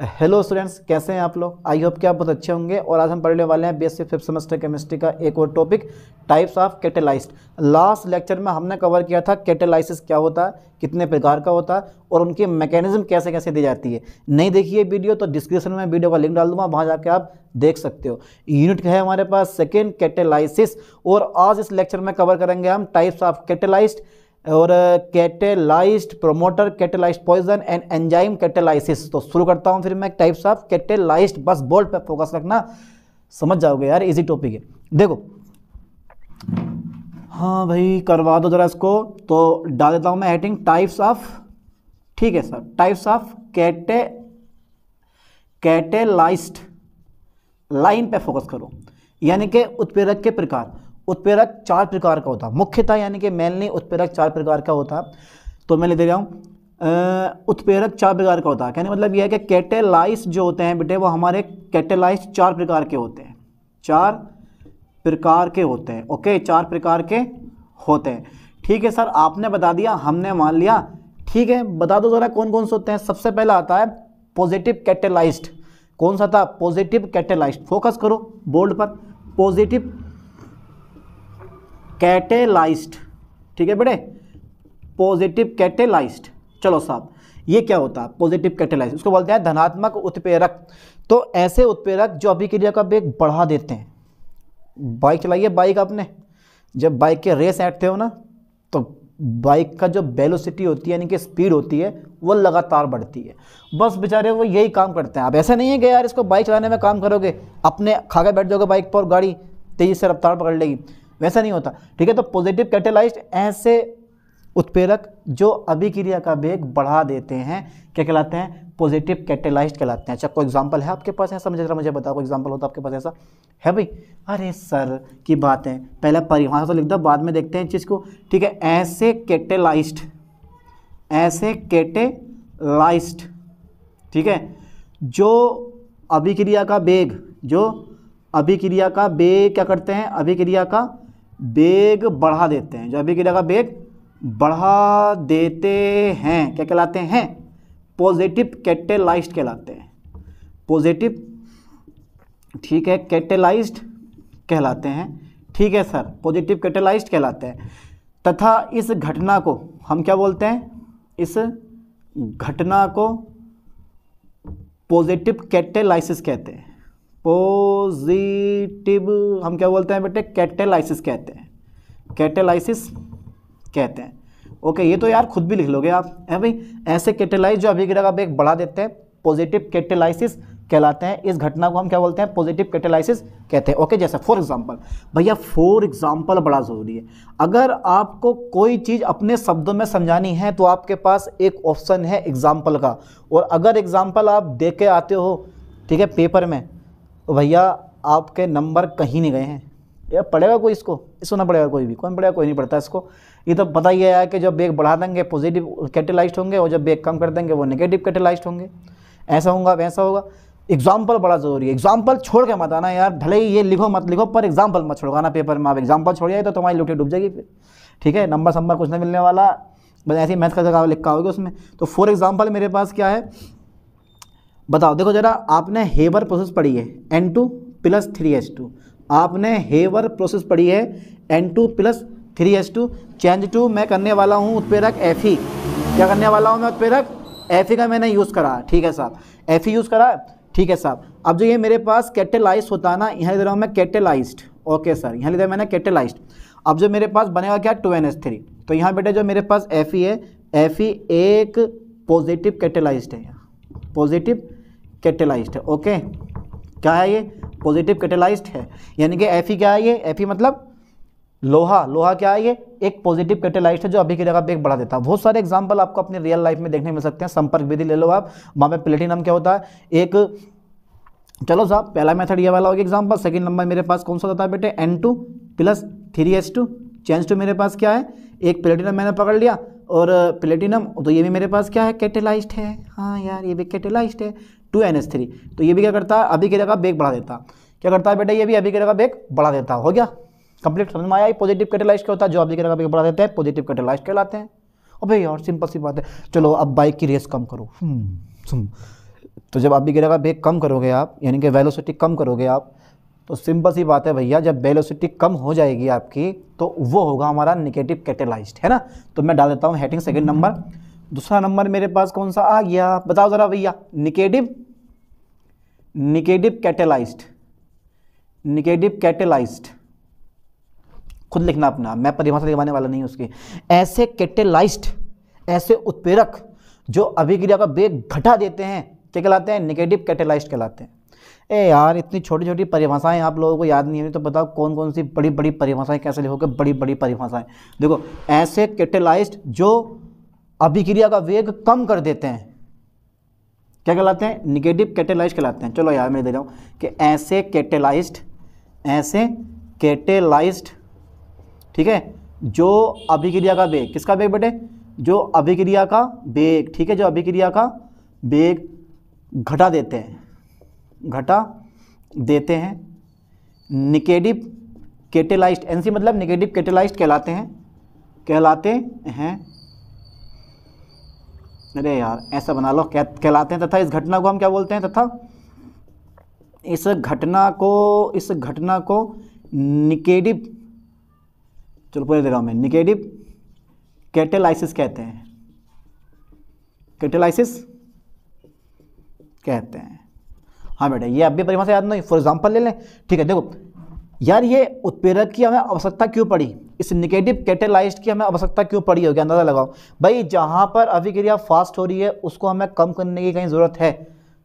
Hello students कैसे हैं आप लोग? आई होप कि आप बहुत अच्छे होंगे और आज हम पढ़ने वाले हैं बीएससी फिफ्थ सेमेस्टर केमिस्ट्री का एक और topic types of catalyst last lecture में हमने कवर किया था कैटेलाइसिस क्या होता है, कितने प्रकार का होता है और उनकी मैकेनिज्म कैसे कैसे दी जाती है। नहीं देखिए वीडियो तो डिस्क्रिप्शन में वीडियो का लिंक डाल दूँगा, वहाँ जाके आप देख सकते हो। यूनिट है हमारे पास सेकेंड कैटेलाइसिस और आज इस लेक्चर में कवर करेंगे हम टाइप्स ऑफ़ कैटेलाइस्ट और catalysed promoter catalysed poison and enzyme catalysis तो शुरू करता हूँ फिर मैं टाइप्स ऑफ़ कैटेलाइज्ड बस बोल्ड पे फोकस रखना। समझ जाओगे यार इजी टॉपिक है। देखो। हाँ भाई, करवा दो जरा इसको। तो डाल देता हूँ मैं हेडिंग टाइप्स ऑफ़ ठीक है सर टाइप्स ऑफ़ कैटे कैटेलाइज्ड लाइन पे फोकस करो। यानी कि उत्प्रेरक के प्रकार। उत्प्रेरक चार प्रकार का होता। है मुख्यतः यानी कि मेनली उत्प्रेरक चार प्रकार का होता। है तो मैं लिख दे रहा हूँ उत्प्रेरक चार प्रकार का होता। है कहने मतलब यह है कि कैटेलाइस जो होते हैं बेटे, वो हमारे कैटेलाइस चार प्रकार के होते हैं। चार प्रकार के होते हैं। ओके? चार प्रकार के होते हैं। ठीक है सर, आपने बता दिया, हमने मान लिया। ठीक है, बता दो ज़रा कौन कौन से होते हैं। सबसे पहला आता है पॉजिटिव कैटेलाइज्ड। कौन सा था? Positive catalysed. फोकस करो बोर्ड पर। Positive catalysed. ठीक है बेटे? Positive catalysed. चलो साहब, ये क्या होता है? पॉजिटिव कैटेलाइज उसको बोलते हैं धनात्मक उत्प्रेरक। तो ऐसे उत्प्रेरक जो अभिक्रिया का वेग बढ़ा देते हैं। बाइक चलाइए, बाइक आपने। जब बाइक के रेस ऐटते हो ना तो बाइक का जो वेलोसिटी होती है, यानी कि स्पीड होती है, वो लगातार बढ़ती है। बस बेचारे वो यही काम करते हैं। आप ऐसा नहीं है कि यार इसको बाइक चलाने में काम करोगे। अपने खा के बैठ जाओगे बाइक पर गाड़ी तेज़ी से रफ्तार पकड़ लेगी। वैसा नहीं होता। ठीक है तो पॉजिटिव कैटेलाइज ऐसे उत्प्रेरक जो अभिक्रिया का वेग बढ़ा देते हैं, क्या कहलाते हैं? पॉजिटिव कैटेलाइज कहलाते हैं। अच्छा कोई एग्जांपल है आपके पास? ऐसा मुझे मुझे बताओ, कोई होता आपके पास ऐसा? है भाई? अरे सर की बात है। पहले परिभाषा तो लिख दो, बाद में देखते हैं चीज़ को। ठीक है, ऐसे कैटेलाइज्ड ऐसे कैटेलाइज्ड ठीक है, जो अभिक्रिया का वेग, जो अभिक्रिया का वेग क्या करते हैं? अभिक्रिया का वेग बढ़ा देते हैं। जो अभिक्रिया जगह बेग बढ़ा देते हैं, क्या कहलाते हैं? पॉजिटिव कैटेलाइज्ड कहलाते हैं। पॉजिटिव ठीक है कैटेलाइज्ड कहलाते हैं। ठीक है सर पॉजिटिव कैटेलाइज्ड कहलाते हैं। तथा इस घटना को हम क्या बोलते हैं? इस घटना को पॉजिटिव कैटेलाइसिस कहते हैं। पॉजिटिव हम क्या बोलते हैं बेटे? कैटेलाइसिस कहते हैं। कैटेलाइसिस कहते हैं। ओके ये तो यार खुद भी लिख लोगे आप, है भाई? ऐसे कैटेलाइज जो अभिक्रिया का वेग बढ़ा देते हैं पॉजिटिव कैटेलाइसिस कहलाते हैं। इस घटना को हम क्या बोलते हैं? पॉजिटिव कैटेलाइसिस कहते हैं। ओके जैसे फॉर एग्जांपल भैया फॉर एग्जांपल बड़ा ज़रूरी है। अगर आपको कोई चीज़ अपने शब्दों में समझानी है तो आपके पास एक ऑप्शन है एग्ज़ाम्पल का। और अगर एग्ज़ाम्पल आप दे के आते हो, ठीक है पेपर में भैया, आपके नंबर कहीं नहीं गए हैं। यार पढ़ेगा कोई इसको? इसको ना पढ़ेगा कोई भी। कौन पढ़ेगा कोई नहीं पढ़ता इसको। ये तो पता ही है कि जब बेग बढ़ा देंगे पॉजिटिव कैटेलाइज्ड होंगे और जब बेग कम कर देंगे, वो नेगेटिव कैटेलाइज्ड होंगे। ऐसा होगा, वैसा होगा। एग्ज़ाम्पल बड़ा ज़रूरी है। एग्ज़ाम्पल छोड़ के मत आना यार। भले ही ये लिखो मत लिखो, पर एग्ज़ाम्पल मत छोड़ाना पेपर में आप एग्ज़ाम्पल छोड़िए तो तुम्हारी लुटी डूब जाएगी फिर। ठीक है? नंबर संबर कुछ नहीं मिलने वाला। बस ऐसी मैथ का जगह लिखा होगा उसमें। तो फॉर एग्ज़ाम्पल मेरे पास क्या है? बताओ, देखो जरा, आपने हेवर प्रोसेस पढ़ी है N two plus three H two आपने हेवर प्रोसेस पढ़ी है N two plus three H two change to मैं करने वाला हूँ उत्प्रेरक एफ़ ई क्या करने वाला हूँ मैं उत्प्रेरक? एफ़ ई का मैंने यूज़ करा, ठीक है साहब? एफ़ ई यूज़ करा, ठीक है साहब? अब जो ये मेरे पास कैटेलाइज होता है ना, यहाँ दे रहा हूँ मैं कैटेलाइज्ड ओके सर यहाँ लिखा मैंने कैटेलाइज्ड अब जो मेरे पास बनेगा क्या? टू एन एस थ्री तो यहाँ बेटे जो मेरे पास एफ़ ई है एफ़ ई एक पॉजिटिव कैटेलाइज्ड है पॉजिटिव कैटेलाइज्ड है ओके? क्या है ये? पॉजिटिव कैटेलाइज्ड है। यानी कि एफ़ क्या है ये? एफ़ मतलब लोहा। लोहा क्या है ये? एक पॉजिटिव कैटेलाइज्ड है जो अभी की जगह पे एक बढ़ा देता है। बहुत सारे एग्जांपल आपको अपने रियल लाइफ में देखने मिल सकते हैं। संपर्क विधि ले लो आप। वहाँ पे प्लेटिनम क्या होता है? एक चलो साहब, पहला मेथड ये वाला हो गया एग्ज़ाम्पल सेकेंड नंबर मेरे पास कौन सा होता है बेटे? N two plus three S two change to मेरे पास क्या है? एक प्लेटिनम मैंने पकड़ लिया। और प्लेटिनम तो ये भी मेरे पास क्या है? कैटेलाइज्ड है। हाँ यार, ये भी कैटेलाइज्ड है। Two N S three. तो ये भी क्या करता है? अभी की जगह बेग बढ़ा देता। क्या करता है बेटा? ये भी अभी की जगह बेग बढ़ा देता। हो गया? कंप्लीट समझ में आया? पॉजिटिव कैटेलाइज क्या होता है? जो अभी की जगह बेग बढ़ा देते हैं पॉजिटिव कैटेलाइज कहलाते हैं। और भाई यार सिंपल सी बात है। चलो अब बाइक की रेस कम करो। हम्म, तो जब अभिक्रिया का वेग कम करोगे आप यानी कि वेलोसिटी कम करोगे आप तो सिंपल सी बात है भैया जब वेलोसिटी कम हो जाएगी आपकी तो वो होगा हमारा निगेटिव कैटेलाइज्ड है ना? तो मैं डाल देता हूँ हेडिंग सेकंड नंबर दूसरा नंबर मेरे पास कौन सा आ गया? बताओ ज़रा भैया। Negative negative catalysed negative catalysed खुद लिखना अपना, मैं परिभाषा लिखवाने वाला नहीं उसकी। ऐसे कैटेलाइज्ड ऐसे उत्प्रेरक जो अभिक्रिया का वेग घटा देते हैं, क्या कहलाते हैं? निगेटिव कैटेलाइज्ड कहलाते हैं। ए यार, इतनी छोटी छोटी परिभाषाएँ आप लोगों को याद नहीं है तो बताओ कौन कौन सी बड़ी बड़ी परिभाषाएँ कैसे लिखोगे? बड़ी बड़ी परिभाषाएँ। देखो, ऐसे कैटेलाइज्ड जो अभिक्रिया का वेग कम कर देते हैं। क्या कहलाते हैं? निगेटिव कैटेलाइज कहलाते हैं। चलो यार, मैं दे रहा हूँ कि ऐसे कैटेलाइज्ड ऐसे कैटेलाइज्ड ठीक है? जो अभिक्रिया का वेग, किसका वेग बेटे? जो अभिक्रिया का वेग, ठीक है? जो अभिक्रिया का वेग घटा देते हैं, घटा देते हैं। निगेटिव कैटेलाइज्ड एनसी मतलब निगेटिव कैटेलाइज्ड कहलाते हैं कहलाते हैं अरे यार, ऐसा बना लो क्या कहलाते हैं तथा इस घटना को हम क्या बोलते हैं तथा? इस घटना को, इस घटना को निगेटिव चलो पूरे दे रहा मैं निगेटिव कैटेलाइसिस कहते हैं। कैटेलाइसिस कहते हैं। हाँ बेटा, ये अब भी परिभाषा याद नहीं फॉर एग्जांपल ले लें। ठीक है, देखो यार ये उत्प्रेरक की हमें आवश्यकता क्यों पड़ी? इस निगेटिव कैटेलाइज की हमें आवश्यकता क्यों पड़ी? होगी अंदाज़ा लगाओ। भाई, जहाँ पर अभिक्रिया फास्ट हो रही है, उसको हमें कम करने की कहीं ज़रूरत है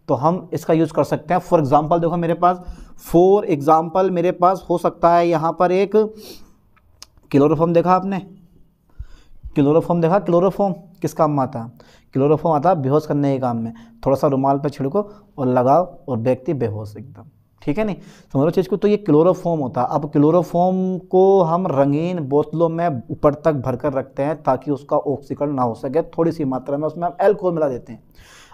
तो हम इसका यूज़ कर सकते हैं। फॉर एग्ज़ाम्पल देखो मेरे पास फॉर एग्ज़ाम्पल मेरे पास हो सकता है यहाँ पर एक क्लोरोफॉर्म देखा आपने? क्लोरोफॉर्म देखा? क्लोरोफॉर्म किस काम में आता? है क्लोरोफॉर्म आता है बेहोश करने के काम में। थोड़ा सा रुमाल पर छिड़को और लगाओ और व्यक्ति बेहोश एकदम। ठीक है नहीं? समझो चीज़ को तो ये क्लोरोफॉम होता है। अब क्लोरोफॉम को हम रंगीन बोतलों में ऊपर तक भरकर रखते हैं ताकि उसका ऑक्सीकरण ना हो सके। थोड़ी सी मात्रा में उसमें हम एल्कोहल मिला देते हैं।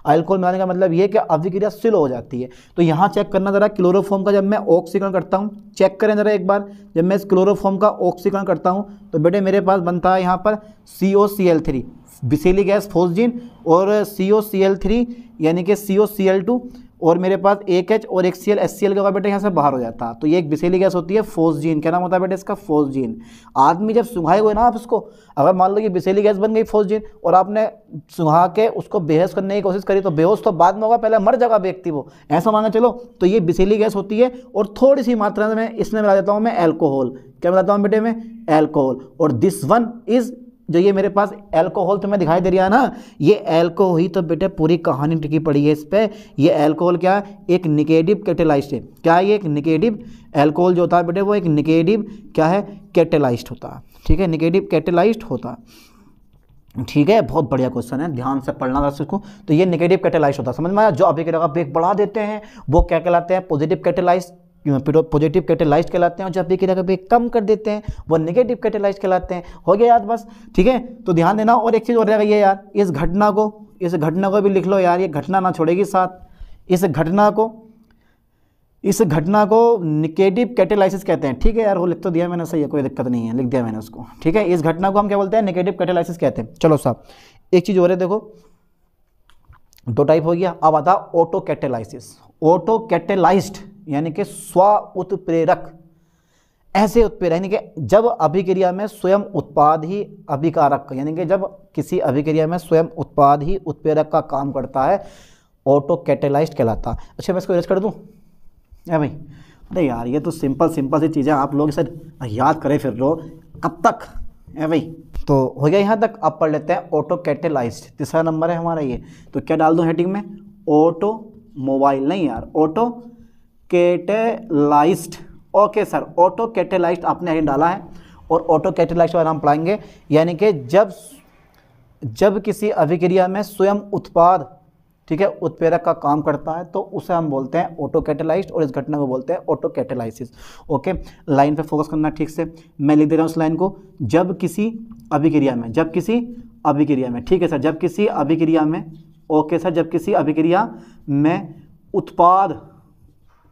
एल्कोहल मिलाने का मतलब ये कि अभिक्रिया स्लो हो जाती है। तो यहाँ चेक करना ज़रा क्लोरोफॉर्म का जब मैं ऑक्सीकरण करता हूँ चेक करें ज़रा एक बार। जब मैं इस क्लोरोफॉर्म का ऑक्सीकरण करता हूँ तो बेटे मेरे पास बनता है यहाँ पर C O C L three बिसेली gas phosgene और C O C L three यानी कि सी ओ सी एल टू और मेरे पास एक एच और एक C L S C L का बेटे यहाँ से बाहर हो जाता। तो ये एक बिसेली गैस होती है फोसजीन क्या नाम होता है बेटे इसका? फोसजीन आदमी जब सुंघाए हुए ना आप इसको अगर मान लो कि बिसेली गैस बन गई फोसजीन और आपने सुंघा के उसको बेहोश करने की कोशिश करी तो बेहोश तो बाद में होगा, पहले मर जाएगा व्यक्ति वो। ऐसा मांगा चलो तो ये बिसेली गैस होती है और थोड़ी सी मात्रा में इसमें मिला देता हूँ मैं एल्कोहल क्या मिलाता हूँ बेटे में? एल्कोहल और दिस वन इज़ जो ये मेरे पास एल्कोहल तुम्हें दिखाई दे रहा है ना, ये एल्कोहल ही तो बेटे पूरी कहानी टिकी पड़ी है इस पर ये एल्कोहल क्या एक निगेटिव कैटेलाइज्ड है। क्या ये एक निगेटिव एल्कोहल जो होता है बेटे, वो एक निगेटिव क्या है? कैटेलाइज्ड होता ठीक है? निगेटिव कैटेलाइज्ड होता ठीक है? बहुत बढ़िया क्वेश्चन है। ध्यान से पढ़ना दर्शक को तो ये निगेटिव कैटेलाइज होता है। समझ में आया? जो अभी का बेग बढ़ा देते हैं, वो क्या कहलाते हैं? पॉजिटिव कैटेलाइज पॉजिटिव कैटेलाइज कहलाते हैं और जब क्रिया का वेग कम कर देते हैं, वो नेगेटिव कैटेलाइज कहलाते हैं। हो गया याद बस, ठीक है? तो ध्यान देना, और एक चीज़ और रहेगा ये यार, इस घटना को, इस घटना को भी लिख लो यार, ये घटना ना छोड़ेगी साथ। इस घटना को, इस घटना को निगेटिव कैटेलाइसिस कहते हैं, ठीक है यार? वो लिख तो दिया मैंने, सही है, कोई दिक्कत नहीं है, लिख दिया मैंने उसको, ठीक है? इस घटना को हम क्या बोलते हैं? निगेटिव कैटेलाइसिस कहते हैं। चलो साहब, एक चीज़ और है, देखो, दो टाइप हो गया, अब आता ऑटो कैटेलाइसिस ऑटो कैटेलाइज्ड यानी कि स्व उत्प्रेरक। ऐसे उत्प्रेरक, यानी कि जब अभिक्रिया में स्वयं उत्पाद ही अभिकारक, यानी कि जब किसी अभिक्रिया में स्वयं उत्पाद ही उत्प्रेरक का काम करता है ऑटो कैटेलाइज कहलाता अच्छा मैं इसको रेस्ट कर दूँ? है भाई? अरे यार, ये तो सिंपल सिंपल सी चीज़ें आप लोग इसे याद करें फिर लो कब तक? है भाई? तो हो गया यहाँ तक, अब पढ़ लेते हैं ऑटो कैटेलाइज तीसरा नंबर है हमारा ये। तो क्या डाल दूँ हेडिंग में? ऑटो मोबाइल नहीं यार auto catalysed okay sir auto catalysed आपने यही डाला है और ऑटो कैटेलाइज्ड वाला हम पढ़ाएँगे। यानी कि जब जब किसी अभिक्रिया में स्वयं उत्पाद, ठीक है, उत्प्रेरक का काम करता है तो उसे हम बोलते हैं ऑटो कैटेलाइज्ड और इस घटना को बोलते हैं ऑटो कैटेलाइसिस ओके। लाइन पे फोकस करना ठीक से। मैं लिख दे रहा हूँ उस लाइन को। जब किसी अभिक्रिया में, जब किसी अभिक्रिया में, ठीक है सर, जब किसी अभिक्रिया में, ओके सर, जब किसी अभिक्रिया में उत्पाद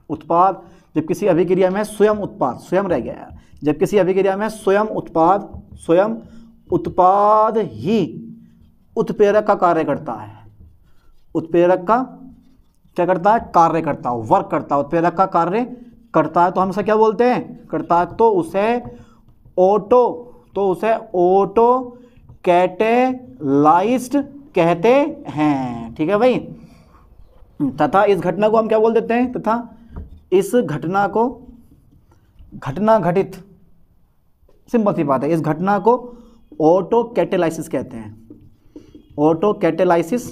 उत्पाद, जब किसी अभिक्रिया में स्वयं उत्पाद, स्वयं रह गया जब किसी अभिक्रिया में स्वयं उत्पाद स्वयं उत्पाद ही उत्प्रेरक का कार्य करता है। उत्प्रेरक का क्या करता है? कार्य करता हो वर्क करता हो। उत्प्रेरक का कार्य करता है तो हम इसे क्या बोलते हैं? करता है तो उसे ऑटो तो उसे ऑटो कैटेलाइज्ड कहते हैं। ठीक है भाई? तथा इस घटना को हम क्या बोल देते हैं? तथा इस घटना को, घटना घटित, सिंपल सी बात है, इस घटना को ऑटो कैटेलाइसिस कहते हैं। ऑटो कैटेलाइसिस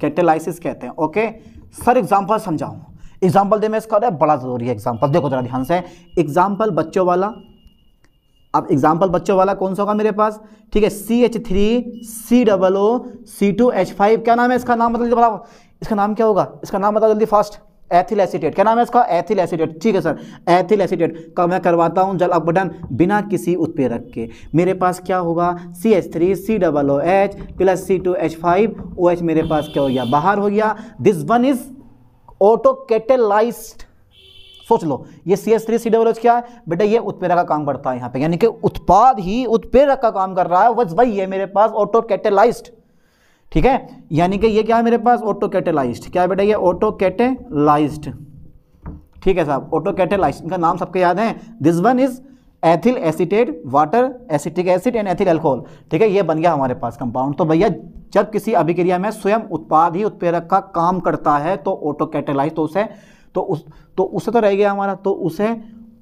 कैटेलाइसिस कहते हैं ओके सर एग्जांपल समझाऊं। एग्जांपल दे मैं इसका बड़ा ज़रूरी है एग्जांपल देखो जरा ध्यान से। एग्जांपल बच्चों वाला। अब एग्ज़ाम्पल बच्चों वाला कौन सा होगा मेरे पास? ठीक है C H three C double O C two H five क्या नाम है इसका? नाम मतलब इसका नाम क्या होगा? इसका नाम बताओ जल्दी फास्ट एथिल एसिटेट क्या नाम है इसका? एथिल एसिटेट ठीक है सर एथिल एसिटेट का मैं करवाता हूँ जल अपघटन बिना किसी उत्प्रेरक के। मेरे पास क्या होगा? C H three C double O H plus C two H five O H मेरे पास क्या हो गया? बाहर हो गया। This one is auto catalysed सोच लो। ये C S three C double H क्या है? बेटा, ये उत्प्रेरक का काम करता है यहाँ पे। यानी कि उत्पाद ही उत्प्रेरक का काम कर रहा है। बस वही है मेरे पास ऑटो कैटेलाइज्ड ठीक है? यानी कि ये क्या है मेरे पास? ऑटो कैटेलाइज्ड क्या बेटा ये? ऑटो कैटेलाइज्ड ठीक है साहब? ऑटो कैटेलाइज्ड इनका नाम सबके याद है। This one is ethyl acetate water acetic acid and ethyl alcohol ठीक है? ये बन गया हमारे पास कंपाउंड तो भैया, जब किसी अभिक्रिया में स्वयं उत्पाद ही उत्प्रेरक का काम करता है तो ऑटो कैटेलाइज तो उसे तो उस तो उसे तो रह गया हमारा। तो उसे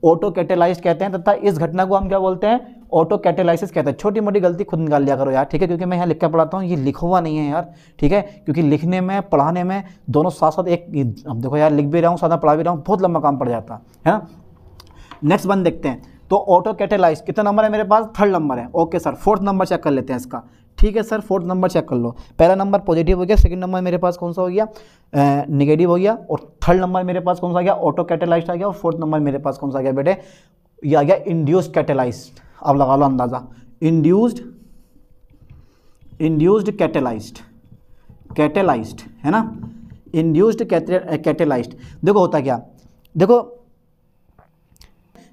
ऑटो कैटेलाइज कहते हैं, तथा इस घटना को हम क्या बोलते हैं? ऑटो कैटेलाइसिस कहते हैं। छोटी मोटी गलती खुद निकाल लिया करो यार, ठीक है? क्योंकि मैं यहाँ लिख कर पढ़ाता हूँ, ये लिखा हुआ नहीं है यार, ठीक है? क्योंकि लिखने में, पढ़ाने में दोनों साथ साथ एक, अब देखो यार, लिख भी रहा हूँ साथ पढ़ा भी रहा हूँ, बहुत लंबा काम पड़ जाता, है ना? नेक्स्ट वन देखते हैं। तो ऑटो कैटेलाइज कितना नंबर है मेरे पास? थर्ड नंबर है। Okay sir fourth number check कर लेते हैं इसका। ठीक है सर फोर्थ नंबर चेक कर लो। पहला नंबर पॉजिटिव हो गया सेकंड नंबर मेरे पास कौन सा हो गया? नेगेटिव हो गया, और थर्ड नंबर मेरे पास कौन सा आ गया? ऑटो कैटेलाइज आ गया, और फोर्थ नंबर मेरे पास कौन सा आ गया बेटे? ये आ गया इंड्यूस्ड कैटेलाइज अब लगा लो अंदाज़ा। इंड्यूस्ड इंड्यूस्ड कैटेलाइज्ड कैटेलाइज्ड है ना? इंड्यूस्ड कैटेलाइज्ड देखो होता क्या? देखो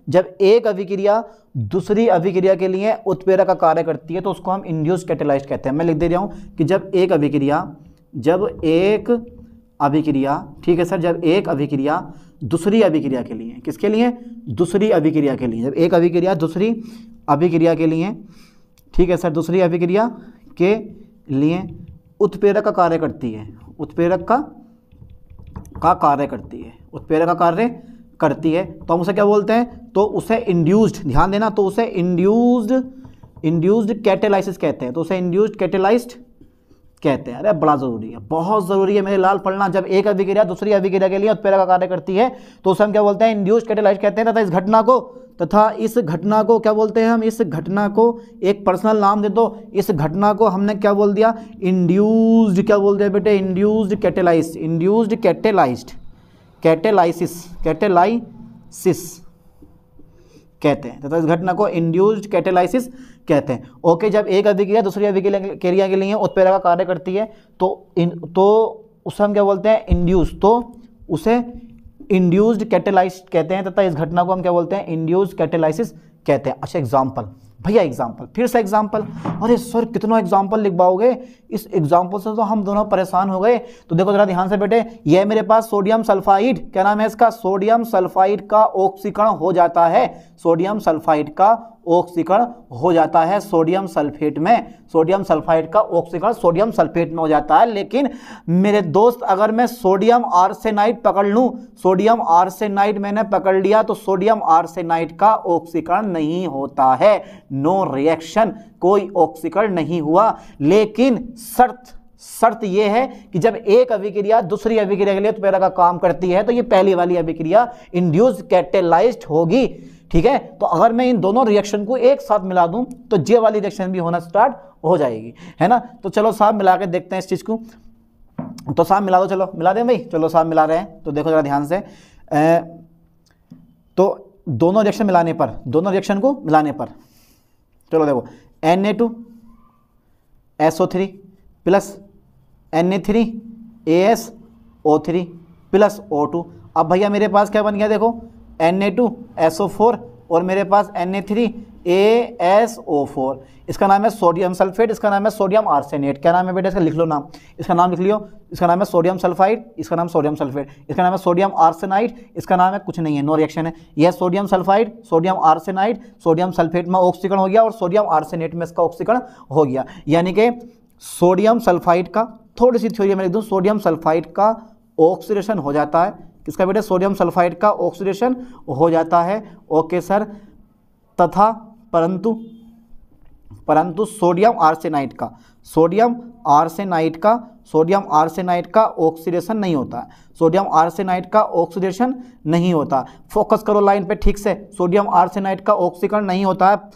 जब एक अभिक्रिया दूसरी अभिक्रिया के लिए उत्प्रेरक का कार्य करती है तो उसको हम इंड्यूस कैटेलाइज कहते हैं। मैं लिख दे रहा हूँ कि जब एक अभिक्रिया, जब एक अभिक्रिया, ठीक है सर, जब एक अभिक्रिया दूसरी अभिक्रिया के लिए, किसके लिए? दूसरी अभिक्रिया के लिए। जब एक अभिक्रिया दूसरी अभिक्रिया के लिए, ठीक है सर, दूसरी अभिक्रिया के लिए उत्प्रेरक का कार्य करती है। उत्प्रेरक का का कार्य करती है। उत्प्रेरक का कार्य करती है तो हम उसे क्या बोलते हैं? तो उसे इंड्यूस्ड ध्यान देना तो उसे इंड्यूस्ड इंड्यूस्ड कैटेलाइसिस कहते हैं। तो उसे इंड्यूस्ड कैटेलाइज्ड कहते हैं। अरे, बड़ा ज़रूरी है, बहुत ज़रूरी है मेरे लाल पढ़ना। जब एक अभिक्रिया दूसरी अभिक्रिया के लिए उत्प्रेरक का कार्य करती है तो उसे हम क्या बोलते हैं? इंड्यूस्ड कैटेलाइज कहते हैं, तथा इस घटना को, तथा इस घटना को क्या बोलते हैं हम? इस घटना को, एक पर्सनल नाम दे दो। इस घटना को हमने क्या बोल दिया? इंड्यूस्ड क्या बोल दिया बेटे? Induced catalyse induced catalysed catalysis catalysis कहते हैं। तथा तो इस घटना को इंड्यूस्ड कैटेलाइसिस कहते हैं। ओके जब एक अभिक्रिया दूसरी अभिक्रिया के लिए उत्प्रेरक का कार्य करती है तो इन तो उसे हम क्या बोलते हैं? इंड्यूस तो उसे इंड्यूस्ड कैटेलाइस कहते हैं, तथा इस घटना को हम क्या बोलते हैं? इंड्यूस्ड कैटेलाइसिस कहते हैं अच्छा एग्ज़ाम्पल भैया एग्ज़ाम्पल फिर से एग्ज़ाम्पल अरे सर कितना एग्ज़ाम्पल लिखवाओगे? इस एग्ज़ाम्पल से तो हम दोनों परेशान हो गए। तो देखो जरा ध्यान से बेटे, ये मेरे पास सोडियम सल्फाइड क्या नाम है इसका? सोडियम सल्फाइड का ऑक्सीकरण हो जाता है। सोडियम सल्फाइड का ऑक्सीकरण हो जाता है सोडियम सल्फेट में। सोडियम सल्फाइड का ऑक्सीकरण सोडियम सल्फेट में हो जाता है। लेकिन मेरे दोस्त, अगर मैं सोडियम आर्सेनाइड पकड़ लूँ सोडियम आर्सेनाइड मैंने पकड़ लिया तो सोडियम आर्सेनाइड का ऑक्सीकरण नहीं होता है। नो रिएक्शन कोई ऑक्सीकरण नहीं हुआ। लेकिन शर्त शर्त यह है कि जब एक अभिक्रिया दूसरी अभिक्रिया के लिए उत्प्रेरक का काम करती है तो ये पहली वाली अभिक्रिया इंड्यूस कैटेलाइज्ड होगी। ठीक है? तो अगर मैं इन दोनों रिएक्शन को एक साथ मिला दूँ तो जे वाली रिएक्शन भी होना स्टार्ट हो जाएगी। है ना? तो चलो साहब मिला के देखते हैं इस चीज़ को। तो साहब मिला दो चलो। मिला दें भाई? चलो साहब मिला रहे हैं। तो देखो जरा ध्यान से। ए, तो दोनों रिएक्शन मिलाने पर, दोनों रिएक्शन को मिलाने पर। चलो देखो N A two S O three plus N A three A S O three plus O two अब भैया मेरे पास क्या बन गया देखो N A two S O four और मेरे पास N A three A S O four इसका नाम है सोडियम सल्फेट इसका नाम है सोडियम आर्सेनेट क्या नाम है बेटा? इसका लिख लो नाम. इसका नाम लिख लियो. इसका नाम है सोडियम सल्फाइड इसका नाम सोडियम सल्फेट इसका नाम है सोडियम आर्सेनाइड इसका नाम है कुछ नहीं है. नो रिएक्शन है. यह sodium sulphide sodium arsenide sodium sulphate में ऑक्सीकरण हो गया और सोडियम आर्सेनेट में इसका ऑक्सीकरण हो गया. यानी कि सोडियम सल्फाइड का, थोड़ी सी थ्योरी मैं लिख दूँ सोडियम सल्फाइड का ऑक्सीडेशन हो जाता है. किसका बेटा? सोडियम सल्फाइड का ऑक्सीडेशन हो जाता है. ओके सर तथा परंतु परंतु सोडियम आर्सेनाइट का, सोडियम आर्सेनाइट का, सोडियम आर्सेनाइट का ऑक्सीडेशन नहीं होता। है सोडियम आर्सेनाइट का ऑक्सीडेशन नहीं होता। फोकस करो लाइन पे, ठीक से। सोडियम आर्सेनाइट का ऑक्सीकरण नहीं होता। है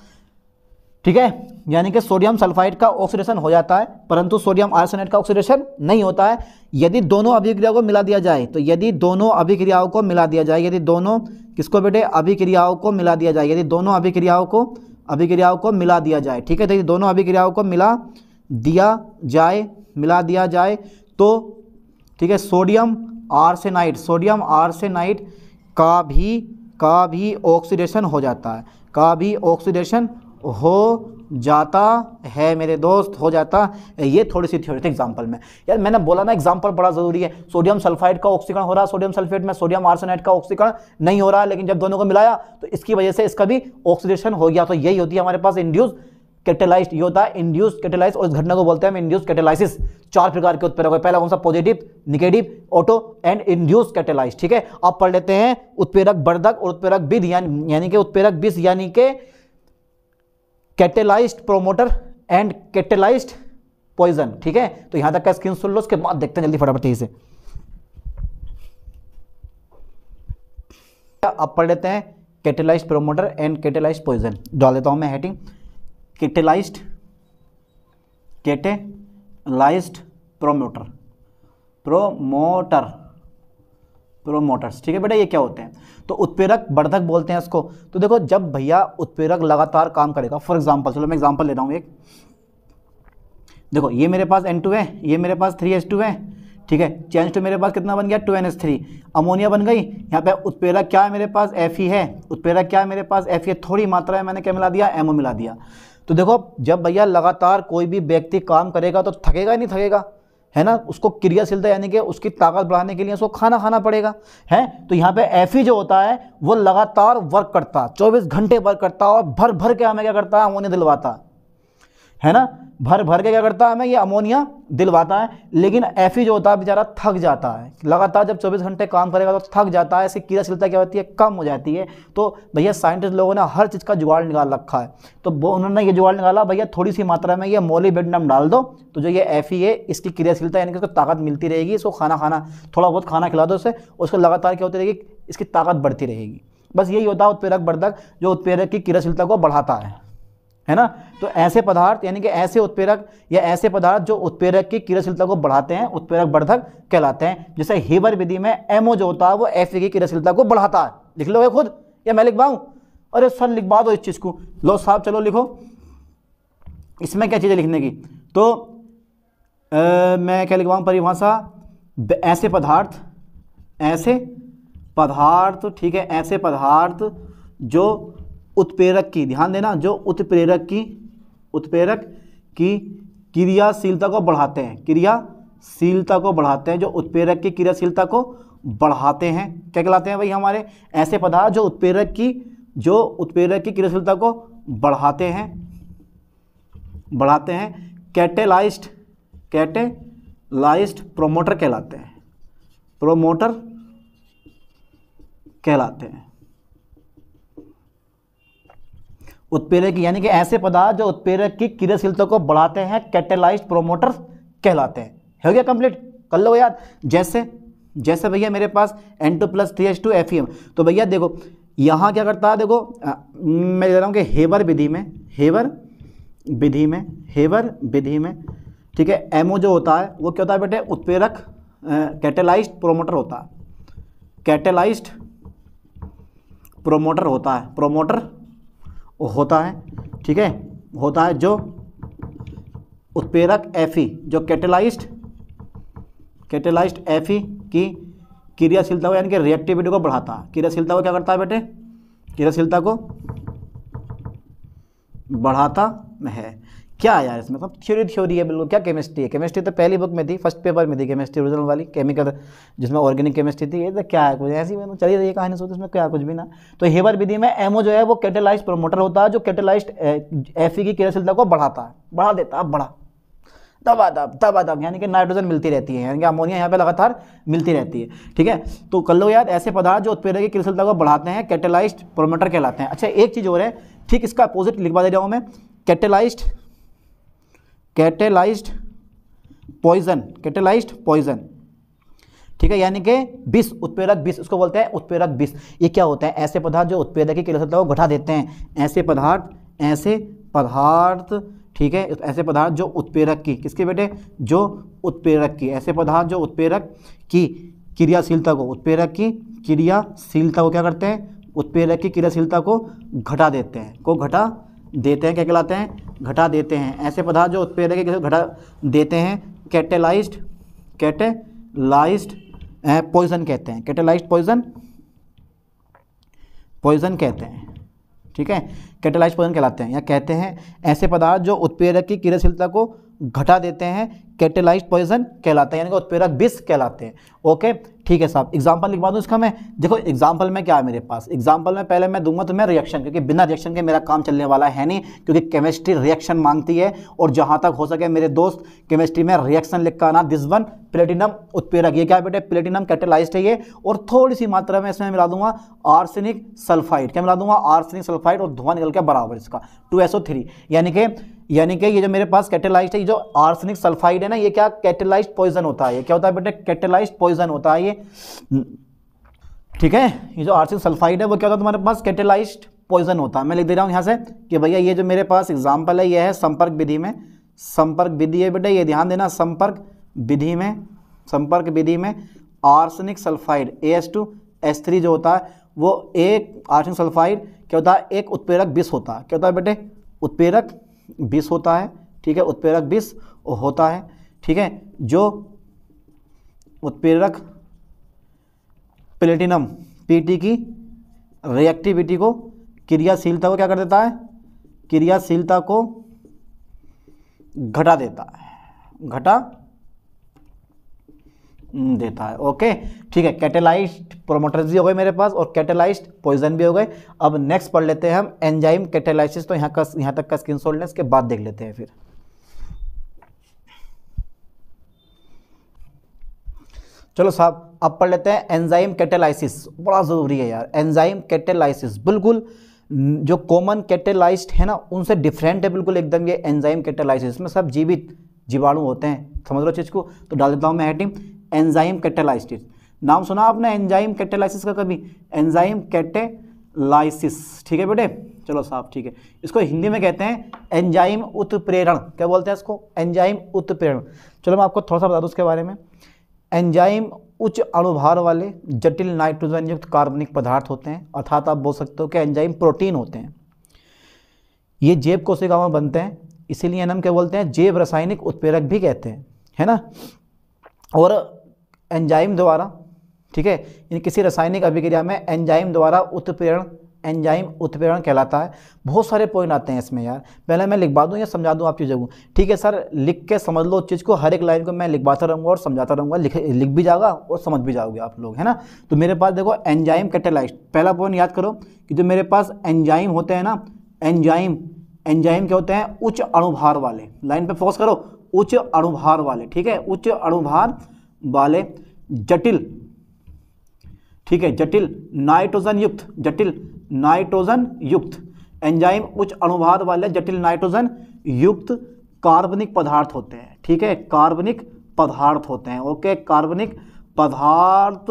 ठीक है? यानी कि सोडियम सल्फाइड का ऑक्सीडेशन हो जाता है, परंतु सोडियम आर्सेनाइड का ऑक्सीडेशन नहीं होता है। यदि दोनों अभिक्रियाओं को मिला दिया जाए तो यदि दोनों अभिक्रियाओं को मिला दिया जाए, यदि दोनों, किसको बेटे? अभिक्रियाओं को मिला दिया जाए। यदि दोनों अभिक्रियाओं को अभिक्रियाओं को मिला दिया जाए, ठीक है? तो यदि दोनों अभिक्रियाओं को मिला दिया जाए, मिला दिया जाए तो ठीक है, सोडियम आर्सेनाइड सोडियम आर्सेनाइड का भी का भी ऑक्सीडेशन हो जाता है। का भी ऑक्सीडेशन हो जाता है मेरे दोस्त, हो जाता है। ये थोड़ी सी थ्योरेटिक एग्जांपल में। यार, मैंने बोला ना एग्जांपल बड़ा ज़रूरी है। सोडियम सल्फाइड का ऑक्सीकरण हो रहा है सोडियम सल्फेट में सोडियम आर्सेनाइड का ऑक्सीकरण नहीं हो रहा है लेकिन जब दोनों को मिलाया तो इसकी वजह से इसका भी ऑक्सीडेशन हो गया। तो यही होती है हमारे पास इंड्यूस कैटेलाइज ये होता है इंड्यूस कैटेलाइज और इस घटना को बोलते हैं हम इंड्यूस कैटेलाइसिस चार प्रकार के उत्प्रेरक पहला कौन सा? Positive negative auto and induce catalyse ठीक है? अब पढ़ लेते हैं उत्प्रेरक वर्धक और उत्प्रेरक विध यानी कि उत्प्रेरक विष, यानी कि catalysed promoter and catalysed poison ठीक है? तो यहाँ तक का स्क्रीन सुन लो, उसके बाद देखते हैं जल्दी फटाफट से। अब पढ़ लेते हैं, catalysed promoter and catalysed poison डाल देता हूँ मैं heading catalysed catalysed promoter promoter promoters ठीक है बेटा? ये क्या होते हैं? तो उत्प्रेरक वर्धक बोलते हैं इसको। तो देखो, जब भैया उत्प्रेरक लगातार काम करेगा फॉर एग्ज़ाम्पल चलो मैं एग्ज़ाम्पल ले रहा हूँ एक। देखो, ये मेरे पास N2 है, ये मेरे पास 3H2 है, ठीक है? चेंज टू मेरे पास कितना बन गया? Two N S three ammonia बन गई, यहाँ पे उत्प्रेरक क्या है मेरे पास? एफ़ ही। है उत्प्रेरक क्या है मेरे पास? एफ़ ही थोड़ी मात्रा में मैंने क्या मिला दिया? एमओ मिला दिया। तो देखो, जब भैया लगातार कोई भी व्यक्ति काम करेगा तो थकेगा ही नहीं, थकेगा। है ना? उसको क्रियाशीलता यानी कि उसकी ताकत बढ़ाने के लिए उसको खाना खाना पड़ेगा, है? तो यहाँ पे एफ़ जो होता है, वो लगातार वर्क करता, चौबीस घंटे वर्क करता और भर भर के हमें क्या करता है? अमोनिया दिलवाता। है ना? भर भर के क्या करता है हमें? ये अमोनिया दिलवाता है, लेकिन एफ़ जो होता है, बेचारा थक जाता है। लगातार जब 24 घंटे काम करेगा तो थक जाता है ऐसी क्रियाशीलता क्या होती है? कम हो जाती है। तो भैया, साइंटिस्ट लोगों ने हर चीज़ का जुगाड़ निकाल रखा है। तो वो, उन्होंने ये जुगाड़ निकाला, भैया थोड़ी सी मात्रा में ये मोलीबेडनम डाल दो तो जो ये एफ़ है इसकी क्रियाशीलता, यानी कि उसको ताकत मिलती रहेगी, इसको खाना खाना, थोड़ा बहुत खाना खिला दो उसे, उसको लगातार क्या होती रहेगी? इसकी ताकत बढ़ती रहेगी। बस यही होता है उत्प्रेरक वर्धक, जो उत्प्रेरक की क्रियाशीलता को बढ़ाता है। है ना? तो ऐसे पदार्थ यानी कि ऐसे उत्प्रेरक या ऐसे पदार्थ जो उत्प्रेरक की क्रियाशीलता को बढ़ाते हैं उत्प्रेरक वर्धक कहलाते हैं। जैसे हेबर विधि में एमओ जो होता है वो एफ़ की क्रियाशीलता को बढ़ाता है। लिख लो खुद? या मैं लिखवाऊँ? अरे सर लिखवा दो इस चीज़ को। लो साहब चलो लिखो। इसमें क्या चीज़ें लिखने की? तो आ, मैं क्या लिखवाऊँ परिभाषा? ऐसे पदार्थ ऐसे पदार्थ ठीक है ऐसे पदार्थ जो उत्प्रेरक की। ध्यान देना, जो उत्प्रेरक की उत्प्रेरक की क्रियाशीलता को बढ़ाते हैं। क्रियाशीलता को बढ़ाते हैं, जो उत्प्रेरक की क्रियाशीलता को बढ़ाते हैं। क्या कहलाते हैं भाई हमारे? ऐसे पदार्थ जो उत्प्रेरक की, जो उत्प्रेरक की क्रियाशीलता को बढ़ाते हैं। बढ़ाते हैं। कैटेलाइज्ड कैटेलाइज्ड प्रोमोटर कहलाते हैं। प्रोमोटर कहलाते हैं। उत्प्रेरक यानी कि ऐसे पदार्थ जो उत्प्रेरक की क्रियाशीलता को बढ़ाते हैं कैटेलाइज प्रोमोटर कहलाते हैं। हो गया कंप्लीट कर लो याद। जैसे जैसे भैया मेरे पास N two plus three H two F M तो भैया देखो यहाँ क्या करता है देखो आ, मैं दे रहा हूँ कि हेवर विधि में हेवर विधि में हेवर विधि में ठीक है एमओ जो होता है वो क्या होता है बेटे? उत्प्रेरक कैटेलाइज्ड प्रोमोटर होता है। कैटेलाइज्ड प्रोमोटर होता है। प्रोमोटर होता है, ठीक है? होता है जो उत्प्रेरक एफी जो कैटेलाइज्ड कैटेलाइज्ड एफी की क्रियाशीलता को यानी कि रिएक्टिविटी को बढ़ाता है। क्रियाशीलता को क्या करता है बेटे? क्रियाशीलता को बढ़ाता है। क्या है यार इसमें? सब थ्योरी थ्योरी है बिल्कुल। क्या केमिस्ट्री है? केमिस्ट्री तो पहली बुक में थी फ़र्स्ट पेपर में थी केमिस्ट्री ओरिजिनल वाली केमिकल जिसमें ऑर्गेनिक केमिस्ट्री थी। ये तो क्या है कुछ? ऐसी में चलिए ये कहानी, सोचो इसमें क्या कुछ भी ना। तो हेबर विधि में एमओ जो है वो कैटेलाइज प्रोमोटर होता है, जो कैटेलाइज एफ़ की क्रियाशीलता को बढ़ाता है। बढ़ा देता है बढ़ा। दबा दब दबा दब यानी कि नाइट्रोजन मिलती रहती है, यानी कि अमोनिया यहाँ पे लगातार मिलती रहती है। ठीक है? तो कर लो यार, ऐसे पदार्थ जो उत्प्रेरक की क्रियाशीलता को बढ़ाते हैं कैटेलाइज्ड प्रोमोटर कहलाते हैं। अच्छा एक चीज़ और है, ठीक इसका अपोजिट लिखवा दे रहा हूँ मैं। Catalysed catalysed poison catalysed poison. ठीक है, यानी कि विष, उत्प्रेरक विष उसको बोलते हैं उत्प्रेरक विष। ये क्या होता है? ऐसे पदार्थ जो उत्प्रेरक की क्रियाशीलता को घटा देते हैं। ऐसे पदार्थ ऐसे पदार्थ, ठीक है, ऐसे पदार्थ जो उत्प्रेरक की। किसके बेटे? जो उत्प्रेरक की। ऐसे पदार्थ जो उत्प्रेरक की क्रियाशीलता को, उत्प्रेरक की क्रियाशीलता को क्या करते हैं? उत्प्रेरक की क्रियाशीलता को घटा देते हैं। को घटा देते हैं, क्या कहलाते हैं? घटा देते हैं। ऐसे पदार्थ जो उत्प्रेरक की घटा देते हैं? कैटेलाइज्ड कैटेलाइज्ड पॉइजन कहते हैं। कैटेलाइज्ड पॉइजन पॉइजन कहते हैं। ठीक है? कैटेलाइज पॉइजन कहलाते हैं या कहते हैं। ऐसे पदार्थ जो उत्प्रेरक की क्रियाशीलता को घटा देते हैं कैटेलाइज पॉइजन कहलाते हैं, यानी कि उत्प्रेरक विष कहलाते हैं। ओके? ठीक है साहब एग्ज़ाम्पल लिखवा दूँ इसका मैं? देखो एग्ज़ाम्पल में क्या है मेरे पास? एग्ज़ाम्पल में पहले मैं दूँगा तुम्हें रिएक्शन क्योंकि बिना रिएक्शन के मेरा काम चलने वाला है नहीं, क्योंकि केमिस्ट्री रिएक्शन मांगती है, और जहाँ तक हो सके मेरे दोस्त केमिस्ट्री में रिएक्शन लिख कर आना दिस वन प्लेटिनम उत्प्रेरक, ये क्या बेटे? प्लेटिनम कैटेलाइज है ये। और थोड़ी सी मात्रा में इसमें मिला दूँगा आर्सेनिक सल्फाइड। क्या मिला दूँगा? आर्सेनिक सल्फाइड और धुआँ निकल के बराबर इसका। Two S O three. यानी कि यानी कि ये जो मेरे पास कैटेलाइज है, ये जो आर्सेनिक सल्फाइड है ना, ये क्या? कैटेलाइज पॉइजन होता है। ये क्या होता है बेटे? कैटेलाइज पॉइजन होता है ये। ठीक है? ये जो आर्सेनिक सल्फाइड है, वो क्या होता है तुम्हारे पास? कैटेलाइज पॉइजन होता है। मैं लिख दे रहा हूँ यहाँ से कि भैया ये जो मेरे पास एग्ज़ाम्पल है, ये है संपर्क विधि में। संपर्क विधि है बेटे, ये ध्यान देना, संपर्क विधि में, संपर्क विधि में arsenic sulphide S two S three जो होता है, वो एक आर्सेनिक सल्फाइड, क्या होता है? एक उत्प्रेरक विष होता है। क्या होता है बेटे? उत्प्रेरक विष होता है, ठीक है? उत्प्रेरक विष होता है, ठीक है? जो उत्प्रेरक प्लेटिनम पीटी की रिएक्टिविटी को क्रियाशीलता को क्या कर देता है? क्रियाशीलता को घटा देता है। घटा देता है। ओके ठीक है कैटेलाइज्ड प्रोमोटर्स भी हो गए मेरे पास और कैटेलाइज्ड पॉइजन भी हो गए। अब नेक्स्ट पढ़ लेते हैं हम एंजाइम कैटेलाइसिस तो यहाँ का यहाँ तक का स्क्रीन शॉट के बाद देख लेते हैं फिर। चलो साहब, अब पढ़ लेते हैं एंजाइम कैटेलाइसिस बड़ा ज़रूरी है यार एंजाइम कैटेलाइसिस बिल्कुल, जो कॉमन कैटेलाइज्ड है ना, उनसे डिफरेंट है बिल्कुल एकदम ये एंजाइम कैटेलाइसिस में सब जीवित जीवाणु होते हैं, समझ लो चीज़ को? तो डाल देता हूँ मैं हेटिंग एंजाइम कैटेलाइसिस। नाम सुना आपने एंजाइम कैटेलाइसिस का कभी? Enzyme catalysis. ठीक है बेटे? चलो साहब, ठीक है। इसको हिंदी में कहते हैं एंजाइम उत्प्रेरण। क्या बोलते हैं इसको? एंजाइम उत्प्रेरण। चलो मैं आपको थोड़ा सा बता दूँ उसके बारे में। एंजाइम उच्च अणुभार वाले जटिल नाइट्रोजन युक्त कार्बनिक पदार्थ होते हैं। अर्थात आप बोल सकते हो कि एंजाइम प्रोटीन होते हैं। ये जैव कोशिकाओं में बनते हैं। इसीलिए हम क्या बोलते हैं? जेब रासायनिक उत्प्रेरक भी कहते हैं। है ना? और एंजाइम द्वारा, ठीक है? यानी किसी रासायनिक अभिक्रिया में एंजाइम द्वारा उत्प्रेरण, एंजाइम उत्प्रेरण कहलाता है। बहुत सारे पॉइंट आते हैं इसमें यार। पहले मैं लिखवा दूँ या समझा दूँ आप चीज़ों को? ठीक है सर, लिख के समझ लो चीज़ को। हर एक लाइन को मैं लिखवाता रहूँगा और समझाता रहूँगा। लिख लिख भी जाएगा और समझ भी जाओगे आप लोग, है ना? तो मेरे पास देखो एंजाइम कैटेलाइज पहला पॉइंट याद करो कि जो मेरे पास एंजाइम होते हैं ना, एंजाइम एंजाइम क्या होते हैं? उच्च अणुभार वाले। लाइन पर फोकस करो। उच्च अणुभार वाले, ठीक है? उच्च अणुभार वाले जटिल, ठीक है, जटिल नाइट्रोजन युक्त, जटिल नाइट्रोजन युक्त एंजाइम उच्च अणुभार वाले जटिल नाइट्रोजन युक्त कार्बनिक पदार्थ होते हैं, ठीक है, कार्बनिक पदार्थ होते हैं, ओके, कार्बनिक पदार्थ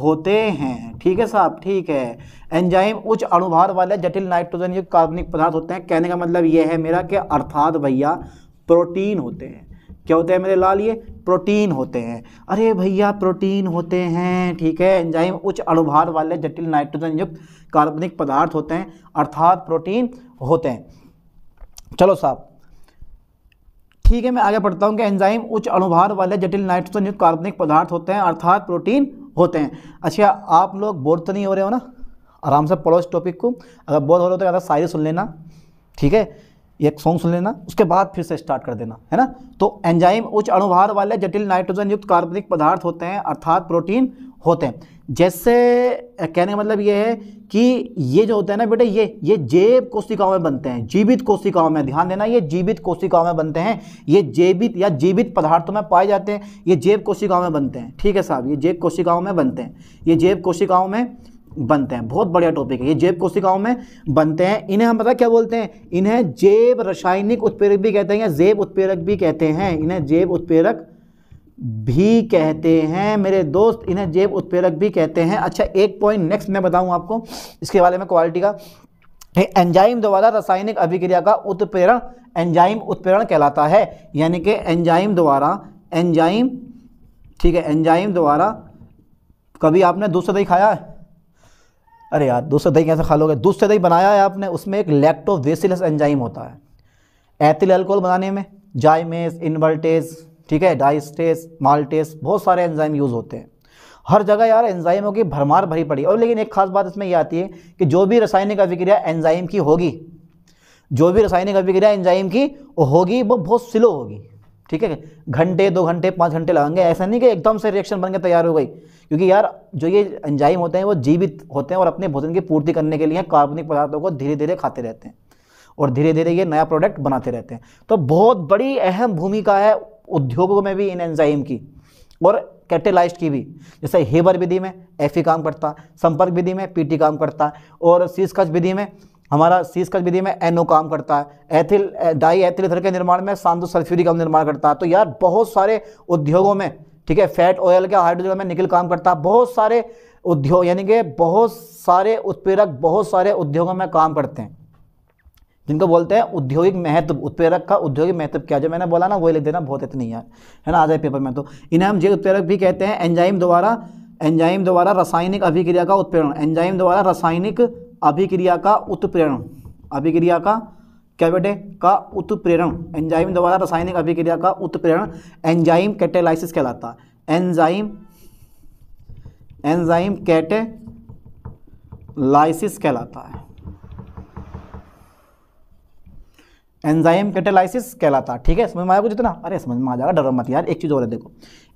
होते हैं, ठीक है साहब, ठीक है, एंजाइम उच्च अणुभार वाले जटिल नाइट्रोजन युक्त कार्बनिक पदार्थ होते हैं, कहने का मतलब यह है मेरा कि अर्थात भैया प्रोटीन होते हैं क्या होते हैं मेरे लाल ये? प्रोटीन होते हैं। अरे भैया, प्रोटीन होते हैं, ठीक है? एंजाइम उच्च अणुभार वाले जटिल नाइट्रोजन युक्त कार्बनिक पदार्थ होते हैं, अर्थात प्रोटीन होते हैं। चलो साहब, ठीक है, मैं आगे पढ़ता हूँ कि एंजाइम उच्च अणुभार वाले जटिल नाइट्रोजन युक्त कार्बनिक पदार्थ होते हैं, अर्थात प्रोटीन होते हैं। अच्छा आप लोग बोर तो नहीं हो रहे हो ना? आराम से पढ़ो इस टॉपिक को। अगर बोर हो रहे हो तो ज़्यादा शायरी सुन लेना, ठीक है? एक सॉन्ग सुन लेना, उसके बाद फिर से स्टार्ट कर देना, है ना? तो एंजाइम उच्च अणुभार वाले जटिल नाइट्रोजन युक्त कार्बनिक पदार्थ होते हैं, अर्थात प्रोटीन होते हैं। जैसे कहने का मतलब ये है कि ये जो होते हैं ना बेटे, ये ये जैव कोशिकाओं में बनते हैं, जीवित कोशिकाओं में। ध्यान देना, ये जीवित कोशिकाओं में बनते हैं, ये जैवित या जीवित पदार्थों में पाए जाते हैं, ये जैव कोशिकाओं में बनते हैं। ठीक है साहब, ये जैव कोशिकाओं में बनते हैं, ये जैव कोशिकाओं में बनते हैं। बहुत बढ़िया टॉपिक है। ये जैव कोशिकाओं में बनते हैं। इन्हें हम पता क्या बोलते हैं? इन्हें जैव रासायनिक उत्प्रेरक भी कहते हैं या जैव उत्प्रेरक भी कहते हैं। इन्हें जैव उत्प्रेरक भी कहते हैं। मेरे दोस्त, इन्हें जैव उत्प्रेरक भी कहते हैं। अच्छा एक पॉइंट नेक्स्ट मैं बताऊँ आपको। इसके बारे में क्वालिटी का। एंजाइम द्वारा रासायनिक अभिक्रिया का उत्प्रेरण एंजाइम उत्प्रेरण कहलाता है। यानी कि एंजाइम द्वारा एंजाइम ठीक है एंजाइम द्वारा। कभी आपने से दही खाया है? अरे यार से दही कैसे खा लोगे? से दही बनाया है आपने, उसमें एक लैक्टोवेसिलस एंजाइम होता है। एथिल अल्कोहल बनाने में जाइमेस इन्वर्टेज ठीक है डाइस्टेस माल्टेस बहुत सारे एंजाइम यूज़ होते हैं। हर जगह यार एंजाइमों की भरमार भरी पड़ी और लेकिन एक खास बात इसमें यह आती है कि जो भी रासायनिक अभिक्रिया एंजाइम की होगी, जो भी रासायनिक अभिक्रिया एंजाइम की होगी, वो बहुत स्लो होगी। ठीक है घंटे, दो घंटे, पाँच घंटे लगेंगे ऐसा नहीं कि एकदम से रिएक्शन बन के तैयार हो गई। क्योंकि यार, जो ये एंजाइम होते हैं, वो जीवित होते हैं और अपने भोजन की पूर्ति करने के लिए कार्बनिक पदार्थों को धीरे धीरे खाते रहते हैं और धीरे धीरे ये नया प्रोडक्ट बनाते रहते हैं। तो बहुत बड़ी अहम भूमिका है उद्योगों में भी इन एंजाइम की और कैटेलाइस्ट की भी। जैसे हेबर विधि में एफ़ काम करता, संपर्क विधि में पीटी काम करता और सीसकच विधि में हमारा सीसकच विधि में एनओ काम करता है, एथिल डाई एथिल के निर्माण में सांदो सल्फ्यूरिक का निर्माण करता है। तो यार, बहुत सारे उद्योगों में, ठीक है, फैट ऑयल के हाइड्रोजन में निकल काम करता है। बहुत सारे उद्योग, यानी कि बहुत सारे उत्प्रेरक, बहुत सारे उद्योगों में काम करते हैं। जिनको बोलते हैं औद्योगिक महत्व, उत्प्रेरक का औद्योगिक महत्व क्या जो मैंने बोला ना, वही लिख देना, बहुत इतनी यार, है ना, आ जाए पेपर में तो। इन्हें हम जैव उत्प्रेरक भी कहते हैं एंजाइम द्वारा एंजाइम द्वारा रासायनिक अभिक्रिया का उत्प्रेरण एंजाइम द्वारा रासायनिक अभिक्रिया का उत्प्रेरण। अभिक्रिया का, क्या बेटे? का उत्प्रेरण। एंजाइम द्वारा रासायनिक अभिक्रिया का उत्प्रेरण। एंजाइम कैटेलाइसिस कहलाता है। एंजाइम एंजाइम कैटेलाइसिस कहलाता है। एंजाइम कैटेलाइसिस कहलाता ठीक है? समझ में आया कुछ इतना? अरे, समझ में आ जाएगा। डरो मत यार। एक चीज़ और है, देखो।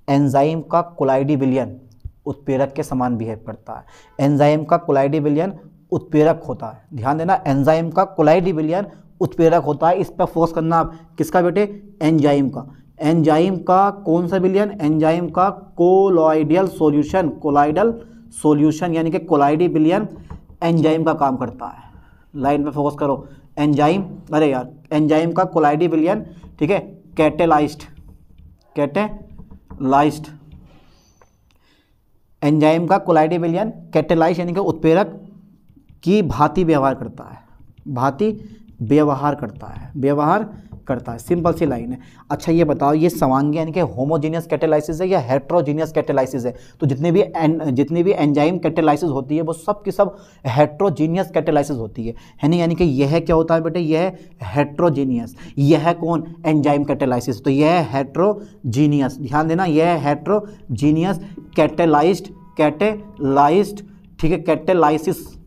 एंजाइम का कोलाइडी विलियन उत्प्रेरक के समान बिहेव करता है। एंजाइम का कोलाइडी विलियन उत्प्रेरक होता है। ध्यान देना एंजाइम का कोलाइडी विलियन उत्प्रेरक होता है। इस पर फोकस करना आप किसका बेटे? एंजाइम का। एंजाइम का कौन सा विलियन एंजाइम का कोलॉइडियल सॉल्यूशन कोलाइडल सॉल्यूशन यानी कि कोलाइडी विलियन एंजाइम का काम करता है। लाइन पे फोकस करो। एंजाइम अरे यार एंजाइम का कोलाइडी विलियन ठीक है कैटेलाइज्ड कैटेलाइज्ड एंजाइम का कोलाइडी विलियन कैटेलाइज यानी कि उत्प्रेरक। की भांति व्यवहार करता है। भांति व्यवहार करता है। व्यवहार करता है। सिंपल सी लाइन है। अच्छा ये बताओ, ये सवांगी यानी कि होमोजीनियस कैटेलाइसिस है या हेट्रोजीनियस कैटेलाइसिस है? तो जितने भी एन, जितनी भी एंजाइम कैटेलाइसिस होती है, वो सब की सब हेट्रोजीनियस कैटेलाइसिस होती है। है नहीं यानी कि यह क्या होता है बेटे? यह हेट्रोजीनियस। यह कौन? Enzyme catalysis. तो यह हेट्रोजीनियस। ध्यान देना, यह हेट्रोजीनियस कैटेलाइज्ड कैटेलाइज्ड ठीक है, कैटेलाइसिस।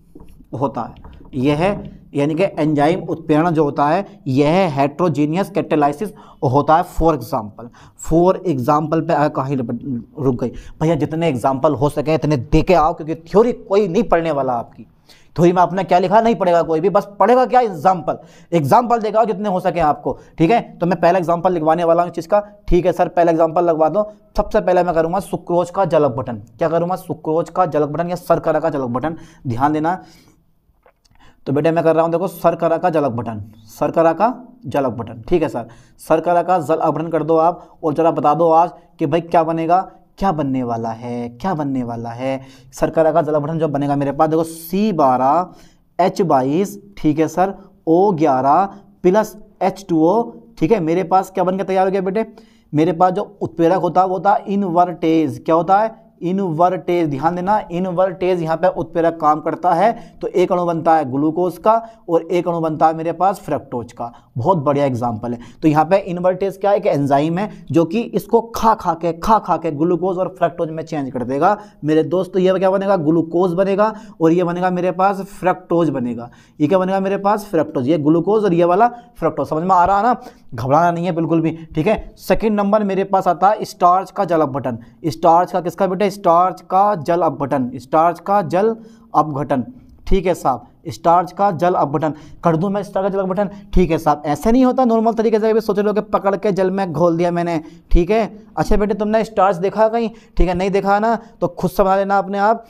होता है। यह यानी कि एंजाइम उत्प्रेरण जो होता है, यह हेट्रोजीनियस कैटेलाइसिस होता है। फॉर एग्जांपल फॉर एग्जांपल पे कहीं रुक गई। भैया, जितने एग्जांपल हो सके, इतने दे के आओ, क्योंकि थ्योरी कोई नहीं पढ़ने वाला आपकी। थ्योरी में आपने क्या लिखा? नहीं पढ़ेगा कोई भी, बस पढ़ेगा क्या एग्ज़ाम्पल एग्ज़ाम्पल देगा जितने हो सके आपको, ठीक है? तो मैं पहला एग्ज़ाम्पल लिखवाने वाला हूँ चीज़ का। ठीक है, सर, पहला एग्ज़ाम्पल लगवा दो। सबसे पहले मैं करूँगा सुक्रोज का जलक बटन। क्या करूँगा? सुक्रोज का जलक बटन या सरकरा का जलक बटन। ध्यान देना तो बेटे मैं कर रहा हूँ, देखो, सरकरा का जलक बटन, सरकरा का जलक बटन, ठीक है सर? सरकरा का जल बटन कर दो आप और ज़रा बता दो आज कि भाई क्या बनेगा? क्या बनने वाला है? क्या बनने वाला है? सरकरा का जल बटन जो बनेगा मेरे पास, देखो सी बारह एच बाईस, ठीक है सर? ओ ग्यारह प्लस एच टू ओ ठीक है? मेरे पास क्या बन के तैयार हो गया बेटे? मेरे पास जो उत्प्रेरक होता है वो होता है इनवर्टेज क्या होता है? इनवर्टेज ध्यान देना इनवर्टेज यहाँ पे उत्प्रेरक काम करता है तो एक अणु बनता है ग्लूकोज का और एक अणु बनता है मेरे पास फ्रक्टोज का। बहुत बढ़िया एग्ज़ाम्पल है। तो यहाँ पे इनवर्टेज क्या है? एक एंजाइम है, जो कि इसको खा खा के, खा खा के ग्लूकोज और फ्रक्टोज में चेंज कर देगा। मेरे दोस्त तो ये क्या बनेगा? ग्लूकोज बनेगा और ये बनेगा मेरे पास फ्रक्टोज बनेगा। ये क्या बनेगा? मेरे पास फ्रक्टोज ये ग्लूकोज और ये वाला फ्रक्टोज समझ में आ रहा है ना? घबराना नहीं है, बिल्कुल भी। ठीक है? सेकेंड नंबर मेरे पास आता है स्टार्च का जल अपघटन स्टार्च का किसका बेटा? स्टार्च का जल अपघटन, स्टार्च का जल अपघटन। ठीक है साहब, स्टार्च का जल अपघटन। कर दूँ मैं स्टार्च का जल अपघटन, ठीक है साहब। ऐसे नहीं होता नॉर्मल तरीके से भी सोच लो कि पकड़ के जल में घोल दिया मैंने। ठीक है? अच्छा बेटे, तुमने स्टार्च देखा कहीं? ठीक है, नहीं देखा ना? तो खुद से बना लेना अपने आप।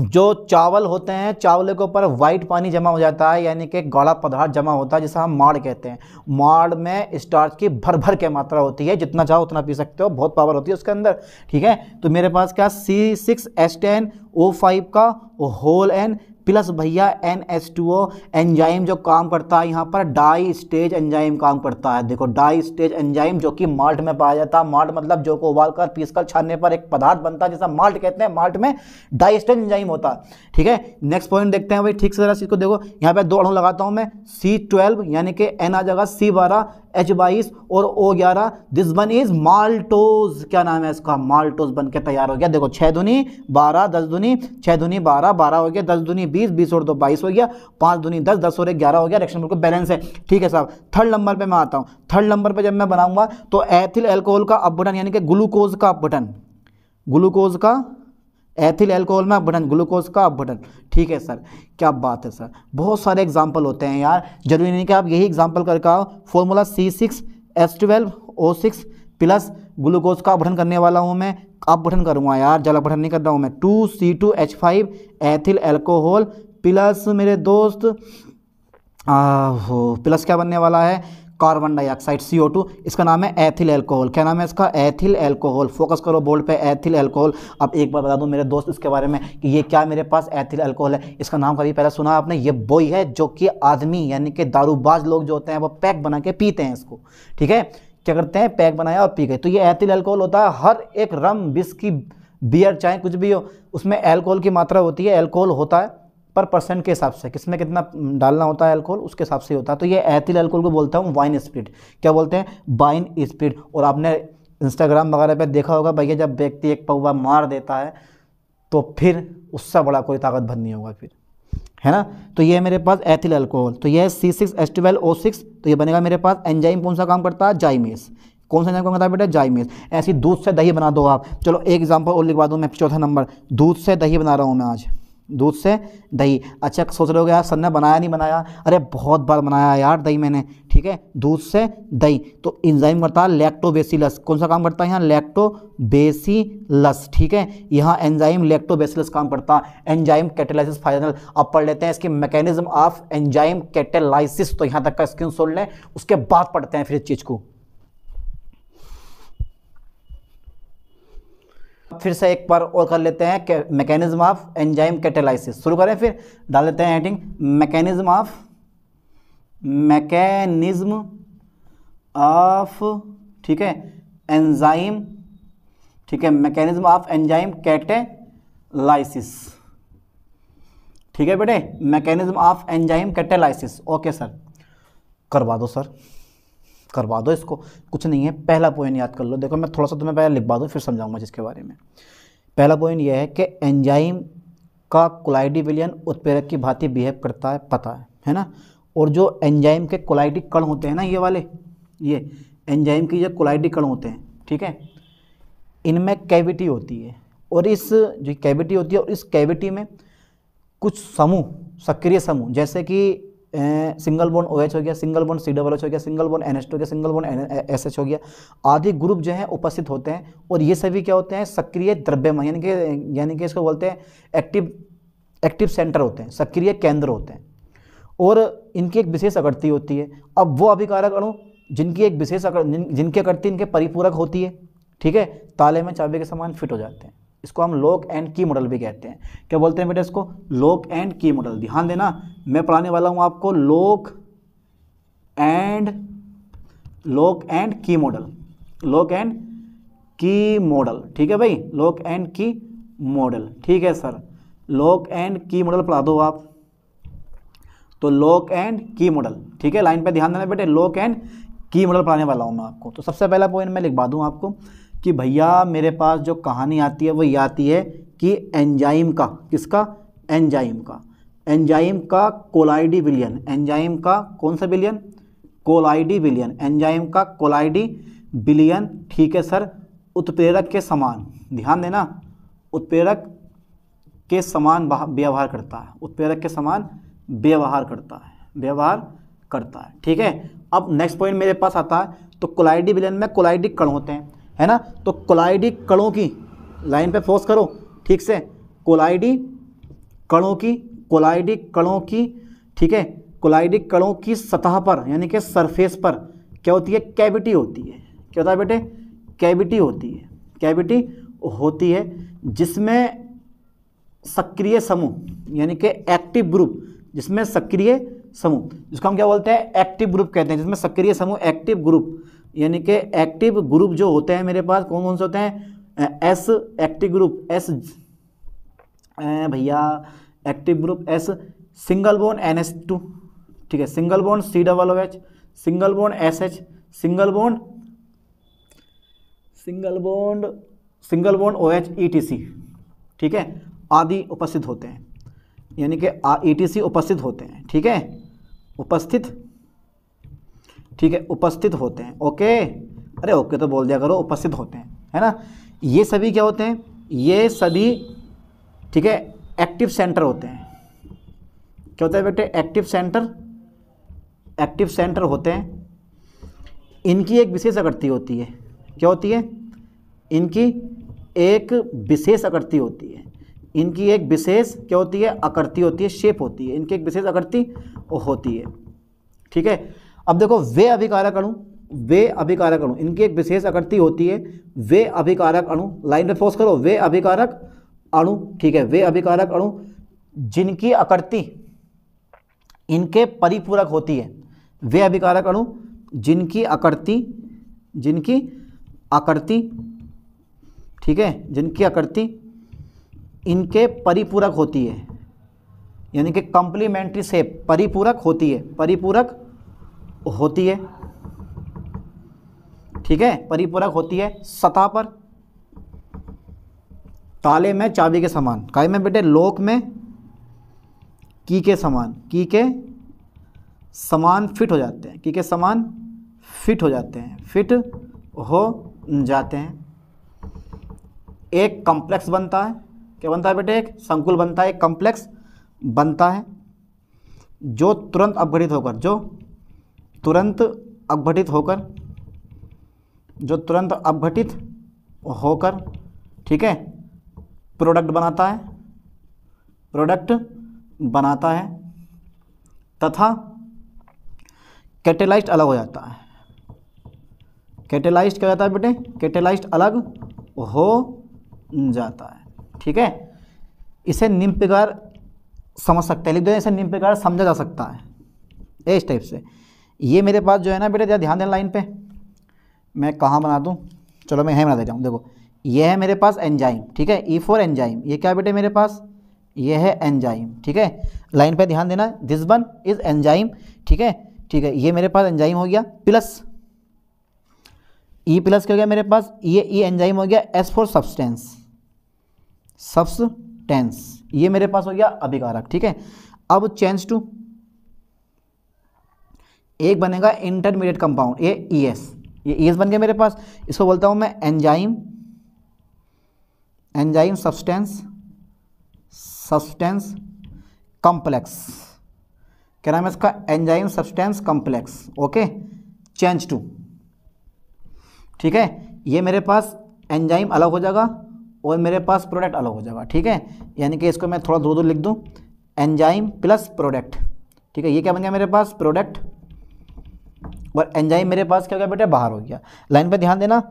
जो चावल होते हैं, चावल के ऊपर वाइट पानी जमा हो जाता है, यानी कि गाढ़ा पदार्थ जमा होता है, जिसे हम माड़ कहते हैं। माड़ में स्टार्च की भर भर के मात्रा होती है, जितना चाहो उतना पी सकते हो, बहुत पावर होती है उसके अंदर, ठीक है? तो मेरे पास क्या C six S ten O five का होल एन प्लस भैया N S two O, enzyme जो काम करता है, यहाँ पर डाई स्टेज एंजाइम काम करता है। देखो, डाई स्टेज एंजाइम जो कि माल्ट में पाया जाता है। माल्ट मतलब जो को उबाल कर पीस कर छानने पर एक पदार्थ बनता है, जैसा माल्ट कहते हैं। माल्ट में डाई स्टेज एंजाइम होता है। ठीक है, नेक्स्ट पॉइंट देखते हैं भाई, ठीक से जरा चीज़ को देखो। यहाँ पे दो अणु लगाता हूँ मैं सी ट्वेल्व यानी कि एन आ जाएगा सी बारह एच बाईस और ओ ग्यारह। दिस वन इज़ माल्टोज क्या नाम है इसका? माल्टोज बन के तैयार हो गया। देखो छः दुनी, बारह, दस दुनी छः दुनी, बारह बारह हो गया, दस दुनी, बीस बीस और दो, बाईस हो गया, पाँच दुनी, दस दस और एक, ग्यारह हो गया। रिएक्शन बिल्कुल बैलेंस है। ठीक है साहब थर्ड नंबर पर मैं आता हूँ। थर्ड नंबर पर जब मैं बनाऊँगा तो एथिल एल्कोहल का अपघटन यानी कि ग्लूकोज का अपघटन ग्लूकोज का एथिल एल्कोहल में अपघटन ग्लूकोज का अपघटन ठीक है, सर। क्या बात है, सर। बहुत सारे एग्ज़ाम्पल होते हैं यार। ज़रूरी नहीं कि आप यही एग्ज़ाम्पल करके आओ। Formula C six S twelve O six plus glucose का अपघटन करने वाला हूँ मैं। अपघटन करूँगा यार। जल अपघटन नहीं कर रहा हूँ मैं। Two C two H five ethyl alcohol plus मेरे दोस्त हो प्लस क्या बनने वाला है? कार्बन डाइऑक्साइड सी इसका नाम है एथिल एल्कोहल क्या नाम है इसका? एथिल एल्कोहल फोकस करो बोर्ड पे एथिल एल्कोहल अब एक बार बता दूँ मेरे दोस्त इसके बारे में कि ये क्या मेरे पास एथिल एल्कोहल है। इसका नाम कभी पहले सुना आपने? ये बोई है जो कि आदमी यानी कि दारूबाज लोग जो होते हैं, वो पैक बना के पीते हैं इसको। ठीक है? क्या करते हैं? पैक बनाया और पी गए। तो ये एथिल एल्कोहल होता है, हर एक रम बिस्की बियर चाहे कुछ भी हो, उसमें एल्कोहल की मात्रा होती है। एल्कोहल होता है पर परसेंट के हिसाब से, किसमें कितना डालना होता है अल्कोहल उसके हिसाब से होता है। तो ये एथिल अल्कोहल को बोलता हूँ वाइन स्पीड क्या बोलते हैं? वाइन स्पीड और आपने इंस्टाग्राम वगैरह पे देखा होगा भैया जब व्यक्ति एक पौवा मार देता है तो फिर उससे बड़ा कोई ताकत भर नहीं होगा फिर। है ना? तो ये मेरे पास एथिल अल्कोहल तो ये सी सिक्स ओ सिक्स तो ये बनेगा मेरे पास एंजाइम कौन सा काम करता है? जाइमेस कौन सा एंजाइम करता बेटा? जाइमेस ऐसी दूध से दही बना दो आप। चलो, एक एग्ज़ाम्पल और लिखवा दूँ मैं, चौथा नंबर। दूध से दही बना रहा हूँ मैं आज। दूध से। दही अच्छा सोच रहे हो यार, सर ने बनाया नहीं बनाया? अरे, बहुत बार बनाया यार दही मैंने, ठीक है? दूध से दही। तो इंजाइम करता है लैक्टोबेसिलस कौन सा काम करता है यहाँ? लैक्टोबेसिलस ठीक है? यहाँ एंजाइम लैक्टोबेसिलस काम करता है। एंजाइम कैटेलाइसिस फाइनल अब पढ़ लेते हैं इसकी मैकेनिज्म ऑफ़ एंजाइम कैटेलाइसिस तो यहाँ तक का स्क्रीन सोल लें उसके बाद पढ़ते हैं फिर इस चीज़ को। फिर से एक बार और कर लेते हैं मैकेनिज्म ऑफ़ एंजाइम कैटेलाइसिस शुरू करें फिर, डाल लेते हैं heading mechanism of mechanism of ठीक है एंजाइम ठीक है मैकेनिज्म ऑफ़ एंजाइम कैटेलाइसिस ठीक है बेटे mechanism of enzyme catalysis okay sir करवा दो सर करवा दो इसको। कुछ नहीं है, पहला पॉइंट याद कर लो। देखो, मैं थोड़ा सा तुम्हें पहले लिखवा दूँ, फिर समझाऊँगा जिसके बारे में। पहला पॉइंट यह है कि एंजाइम का कोलाइडी विलियन उत्प्रेरक की भांति बिहेव करता है, पता है है ना? और जो एंजाइम के कोलाइडी कण होते हैं ना, ये वाले, ये एंजाइम के जो कोलाइडी कण होते हैं, ठीक है? इनमें कैविटी होती है और इस जो कैविटी होती है और इस कैविटी में कुछ समूह, सक्रिय समूह, जैसे कि सिंगल बोन ओ OH हो गया single bond C double H हो गया single bond N H two हो गया सिंगल बोन एस एच हो गया। आदि ग्रुप जो है, उपस्थित होते हैं और ये सभी क्या होते हैं, सक्रिय द्रव्यमय यानी कि यानी कि इसको बोलते हैं एक्टिव एक्टिव सेंटर होते हैं, सक्रिय केंद्र होते हैं। और इनकी एक विशेष आकृति होती है। अब वो अभिकारक अणु जिनकी एक विशेष जिनकी आकृति इनके परिपूरक होती है, ठीक है, ताले में चाबी के समान फिट हो जाते हैं। इसको हम लॉक एंड की मॉडल भी कहते हैं। क्या बोलते हैं बेटा इसको? लॉक एंड की मॉडल ध्यान देना, मैं पढ़ाने वाला हूँ आपको lock and lock and key model lock and key model ठीक है भाई? लॉक एंड की मॉडल ठीक है sir. Lock and key model पढ़ा दो आप। तो लॉक एंड की मॉडल ठीक है? लाइन पे ध्यान देना बेटे लॉक एंड की मॉडल पढ़ाने वाला हूँ मैं आपको। तो सबसे पहला पॉइंट मैं लिखवा दूँ आपको। कि भैया मेरे पास जो कहानी आती है, वो ये आती है कि एंजाइम का, किसका? एंजाइम का। एंजाइम का कोलाइडी विलियन एंजाइम का कौन सा विलियन? कोलाइडी विलियन एंजाइम का कोलाइडी विलियन ठीक है सर, उत्प्रेरक के समान। ध्यान देना, उत्प्रेरक के समान व्यवहार करता है। उत्प्रेरक के समान व्यवहार करता है, व्यवहार करता है, ठीक है? अब नेक्स्ट पॉइंट मेरे पास आता है तो कोलाइडी विलियन में कोलाइडी कण होते हैं। है ना? तो कोलाइडी कणों की लाइन पे फोर्स करो, ठीक से? कोलाइडी कणों की, कोलाइडी कणों की, ठीक है? कोलाइडी कणों की सतह पर, यानी कि सरफेस पर, क्या होती है? कैविटी होती है। क्या होता है बेटे? कैविटी होती है। कैविटी होती है जिसमें सक्रिय समूह, यानी कि एक्टिव ग्रुप जिसमें सक्रिय समूह। जिसको हम क्या बोलते हैं? एक्टिव ग्रुप कहते हैं, जिसमें सक्रिय समूह एक्टिव ग्रुप यानी कि एक्टिव ग्रुप जो होते हैं मेरे पास कौन कौन से होते हैं? एस एक्टिव ग्रुप एस भैया active group S single bond N S two ठीक है? Single bond C double O H single bond S H single bond single bonded single bond O H E T C ठीक है? आदि उपस्थित होते हैं। यानी कि ई टी सी उपस्थित होते हैं, ठीक है? उपस्थित, ठीक है, उपस्थित होते हैं, ओके? अरे, ओके तो बोल दिया करो, उपस्थित होते हैं, है ना? ये सभी क्या होते हैं? ये सभी, ठीक है एक्टिव सेंटर होते हैं। क्या होता है बेटे? एक्टिव सेंटर एक्टिव सेंटर होते हैं। इनकी एक विशेष आकृति होती है। क्या होती है? इनकी एक विशेष आकृति होती है। इनकी एक विशेष क्या होती है? आकृति होती है शेप होती है। इनकी एक विशेष आकृति होती है। ठीक है? अब देखो, वे अभिकारक अणु, वे अभिकारक अणु, इनकी एक विशेष आकृति होती है, वे अभिकारक अणु लाइन में फोर्स करो, वे अभिकारक अणु, ठीक है, वे अभिकारक अणु, जिनकी आकृति इनके परिपूरक होती है, वे अभिकारक अणु, जिनकी आकृति जिनकी आकृति, ठीक है, जिनकी आकृति इनके परिपूरक होती है। यानी कि कंप्लीमेंट्री सेप परिपूरक होती है। परिपूरक होती है। ठीक है? परिपूरक होती है सतह पर। ताले में चाबी के समान। काय में बेटे, लोक में की के समान। की के समान फिट हो जाते हैं। की के समान फिट हो जाते हैं। फिट हो जाते हैं। एक कॉम्प्लेक्स बनता है। क्या बनता है बेटे? एक संकुल बनता है, एक कॉम्प्लेक्स बनता है, जो तुरंत अपघटित होकर, जो तुरंत अपघटित होकर, जो तुरंत अपघटित होकर, ठीक है प्रोडक्ट बनाता है प्रोडक्ट बनाता है, तथा कैटेलाइज्ड अलग हो जाता है। कैटेलाइज्ड क्या हो जाता है बेटे? कैटेलाइज्ड अलग हो जाता है। ठीक है? इसे निम्न प्रकार समझ सकते हैं। लिख दो, इसे निम्न प्रकार समझा जा सकता है। इस टाइप से। ये मेरे पास जो है ना बेटे ध्यान देना लाइन पे। मैं कहाँ बना दूँ? चलो मैं यहीं बना देता हूँ। देखो ये है मेरे पास एंजाइम ठीक है? ई फॉर एंजाइम ये क्या बेटे मेरे पास? ये है एंजाइम ठीक है? लाइन पे ध्यान देना। दिस वन इज़ एंजाइम ठीक है? ठीक है, ये मेरे पास एंजाइम हो गया। प्लस ई प्लस क्या हो गया मेरे पास? ये ई एंजाइम हो गया एस फॉर सब्सटेंस सब्सटेंस ये मेरे पास हो गया अभिकारक, ठीक है? अब चेंज टू एक बनेगा इंटरमीडिएट कंपाउंड ये ई एस ये ई एस बन गया मेरे पास। इसको बोलता हूँ मैं enzyme enzyme substance substance complex क्या नाम है इसका? Enzyme substance complex okay change to ठीक है? ये मेरे पास एंजाइम अलग हो जाएगा। और मेरे पास प्रोडक्ट अलग हो जाएगा, ठीक है? यानी कि इसको मैं थोड़ा दूर दूर लिख दूँ। एंजाइम प्लस प्रोडक्ट ठीक है? ये क्या बन गया मेरे पास? प्रोडक्ट और एंजाइम मेरे पास क्या हो गया बेटा? बाहर हो गया। लाइन पे ध्यान देना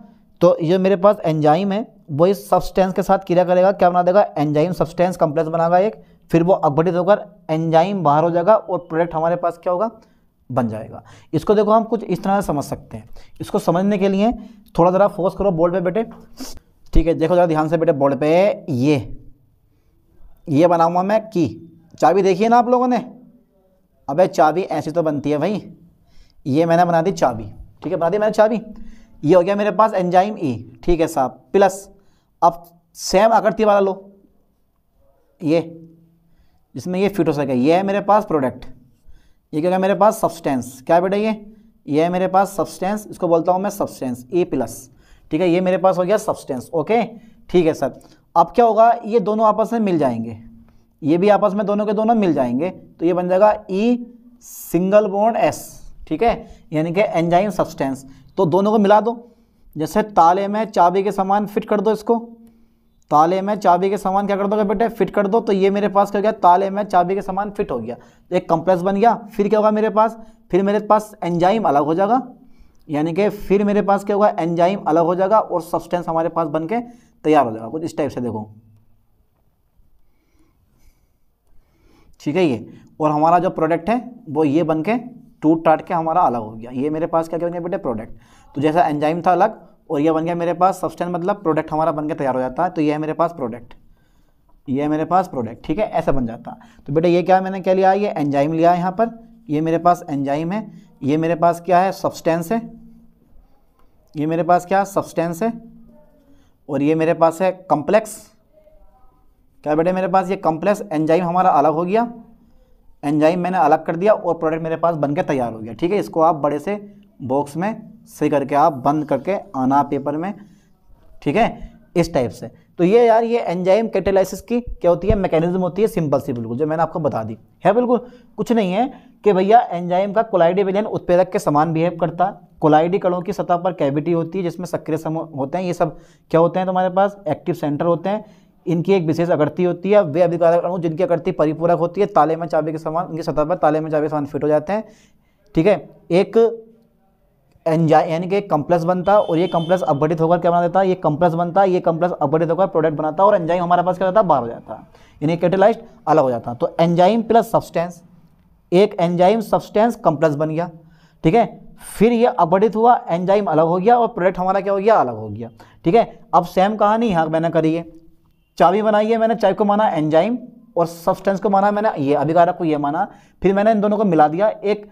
तो ये मेरे पास एंजाइम है, वो इस सब्सटेंस के साथ क्रिया करेगा, क्या बना देगा? एंजाइम सब्सटेंस कम्प्लेक्स बनाएगा एक, फिर वो अपघटित होकर एंजाइम बाहर हो जाएगा और प्रोडक्ट हमारे पास क्या होगा? बन जाएगा। इसको देखो, हम कुछ इस तरह से समझ सकते हैं। इसको समझने के लिए थोड़ा ज़रा फोकस करो, बोर्ड पे बेटे ठीक है, देखो ज़रा ध्यान से बेटे, बोर्ड पे ये। ये बना हुआ मैं की। चाबी देखिए ना आप लोगों ने? अबे चाबी ऐसी तो बनती है भाई। ये मैंने बना दी चाबी। ठीक है, बना दी मैंने चाबी। ये हो गया मेरे पास एंजाइम ई ठीक है साहब, प्लस अब सेम आकृति वाला लो। ये, जिसमें ये फिट हो। सके ये है मेरे पास प्रोडक्ट ये क्या है मेरे पास सब्सटेंस क्या बेटा ये? ये है मेरे पास सब्सटेंस इसको बोलता हूँ मैं सब्सटेंस ए प्लस ठीक है, ये मेरे पास हो गया सब्सटेंस ओके ठीक है सर अब क्या होगा, ये दोनों आपस में मिल जाएँगे. ये भी आपस में दोनों के दोनों मिल जाएँगे तो ये बन जाएगा ई सिंगल बॉन्ड एस ठीक है? यानी कि एंजाइम सब्सटेंस तो दोनों को मिला दो. जैसे ताले में चाबी के समान फिट कर दो इसको. ताले में चाबी के समान क्या कर दोगे बेटे? फिट कर दो तो ये मेरे पास क्या हो गया? ताले में चाबी के समान फिट हो गया. एक कंप्लेक्स बन गया, फिर क्या होगा मेरे पास? फिर मेरे पास एंजाइम अलग हो जाएगा. यानी कि फिर मेरे पास क्या होगा? एंजाइम अलग हो जाएगा और सब्सटेंस हमारे पास बन के तैयार हो जाएगा। कुछ इस टाइप से देखो। ठीक है ये? और हमारा जो प्रोडक्ट है, वो ये बन के टूट टाट के हमारा अलग हो गया। ये मेरे पास क्या क्या बन गया बेटे? प्रोडक्ट तो जैसा एंजाइम था अलग, और ये बन गया मेरे पास सब्सटेंस मतलब प्रोडक्ट हमारा बन के तैयार हो जाता है तो ये है मेरे पास प्रोडक्ट ये है मेरे पास प्रोडक्ट ठीक है? ऐसा बन जाता। है तो बेटा ये क्या मैंने क्या लिया? ये एंजाइम लिया है यहाँ पर। ये मेरे पास एंजाइम है। ये मेरे पास क्या है? सब्सटेंस है। ये मेरे पास क्या सब्सटेंस है? और ये मेरे पास है कम्प्लेक्स क्या बेटे मेरे पास ये कम्प्लेक्स एंजाइम हमारा अलग हो गया? एंजाइम मैंने अलग कर दिया और प्रोडक्ट मेरे पास बन के तैयार हो गया, ठीक है? इसको आप बड़े से बॉक्स में सही करके आप बंद करके आना पेपर में, ठीक है? इस टाइप से। तो ये यार, ये एंजाइम कैटेलाइसिस की क्या होती है? मैकेनिज्म होती है सिंपल सी, बिल्कुल, जो मैंने आपको बता दी। है बिल्कुल? कुछ नहीं है कि भैया एंजाइम का कोलाइडी विलयन उत्प्रेरक के समान बिहेव करता है। कोलाइडी कणों की सतह पर कैविटी होती है, जिसमें सक्रिय समूह होते हैं। ये सब क्या होते हैं तुम्हारे पास? एक्टिव सेंटर होते हैं। इनकी एक विशेष अगरती होती है। वे अभिकारक अणु जिनकी अगरती परिपूरक होती है, ताले में चाबी के समान, उनकी सतह पर ताले में चाबी के समान फिट हो जाते हैं। ठीक है? एक एंजा, यानी कि कम्प्लेक्स बनता और ये कम्प्लेक्स अपघटित होकर क्या बना देता? है ये कम्प्लेक्स बनता है ये कम्प्लेक्स अपघटित होकर प्रोडक्ट बनाता है और एंजाइम हमारे पास क्या होता है बाहर हो जाता। है यानी कैटेलाइज अलग हो जाता। है तो एंजाइम प्लस सब्सटेंस एक एंजाइम सब्सटेंस कम्प्लेक्स बन गया, ठीक है? फिर ये अपघटित हुआ एंजाइम अलग हो गया और प्रोडक्ट हमारा क्या हो गया? अलग हो गया, ठीक है? अब सेम कहानी यहाँ मैंने करी है। चाबी बनाई है मैंने चाबी को माना एंजाइम और सब्सटेंस को माना मैंने, ये अभिकारक को ये माना, फिर मैंने इन दोनों को मिला दिया। एक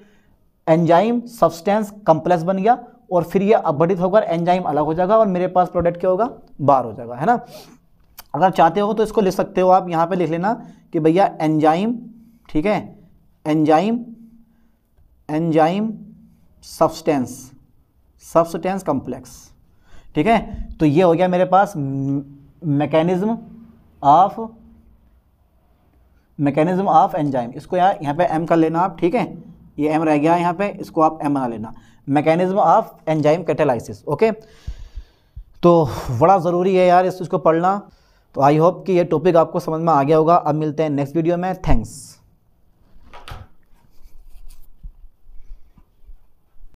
एंजाइम सब्सटेंस कम्प्लेक्स बन गया और फिर ये अपघटित होकर एंजाइम अलग हो जाएगा और मेरे पास प्रोडक्ट क्या होगा? बाहर हो जाएगा, है ना? अगर चाहते हो तो इसको लिख सकते हो आप, यहाँ पे लिख लेना कि भैया एंजाइम, ठीक है? Enzyme enzyme substance substance complex, ठीक है? तो ये हो गया मेरे पास mechanism of mechanism of enzyme. इसको यार यहाँ पे एम कर लेना आप, ठीक है? ये एम रह गया यहाँ पे, इसको आप एम बना लेना। Mechanism of enzyme catalysis okay तो बड़ा ज़रूरी है यार इस चीज़ को पढ़ना। तो आई होप कि ये टॉपिक आपको समझ में आ गया होगा। अब मिलते हैं नेक्स्ट वीडियो में। थैंक्स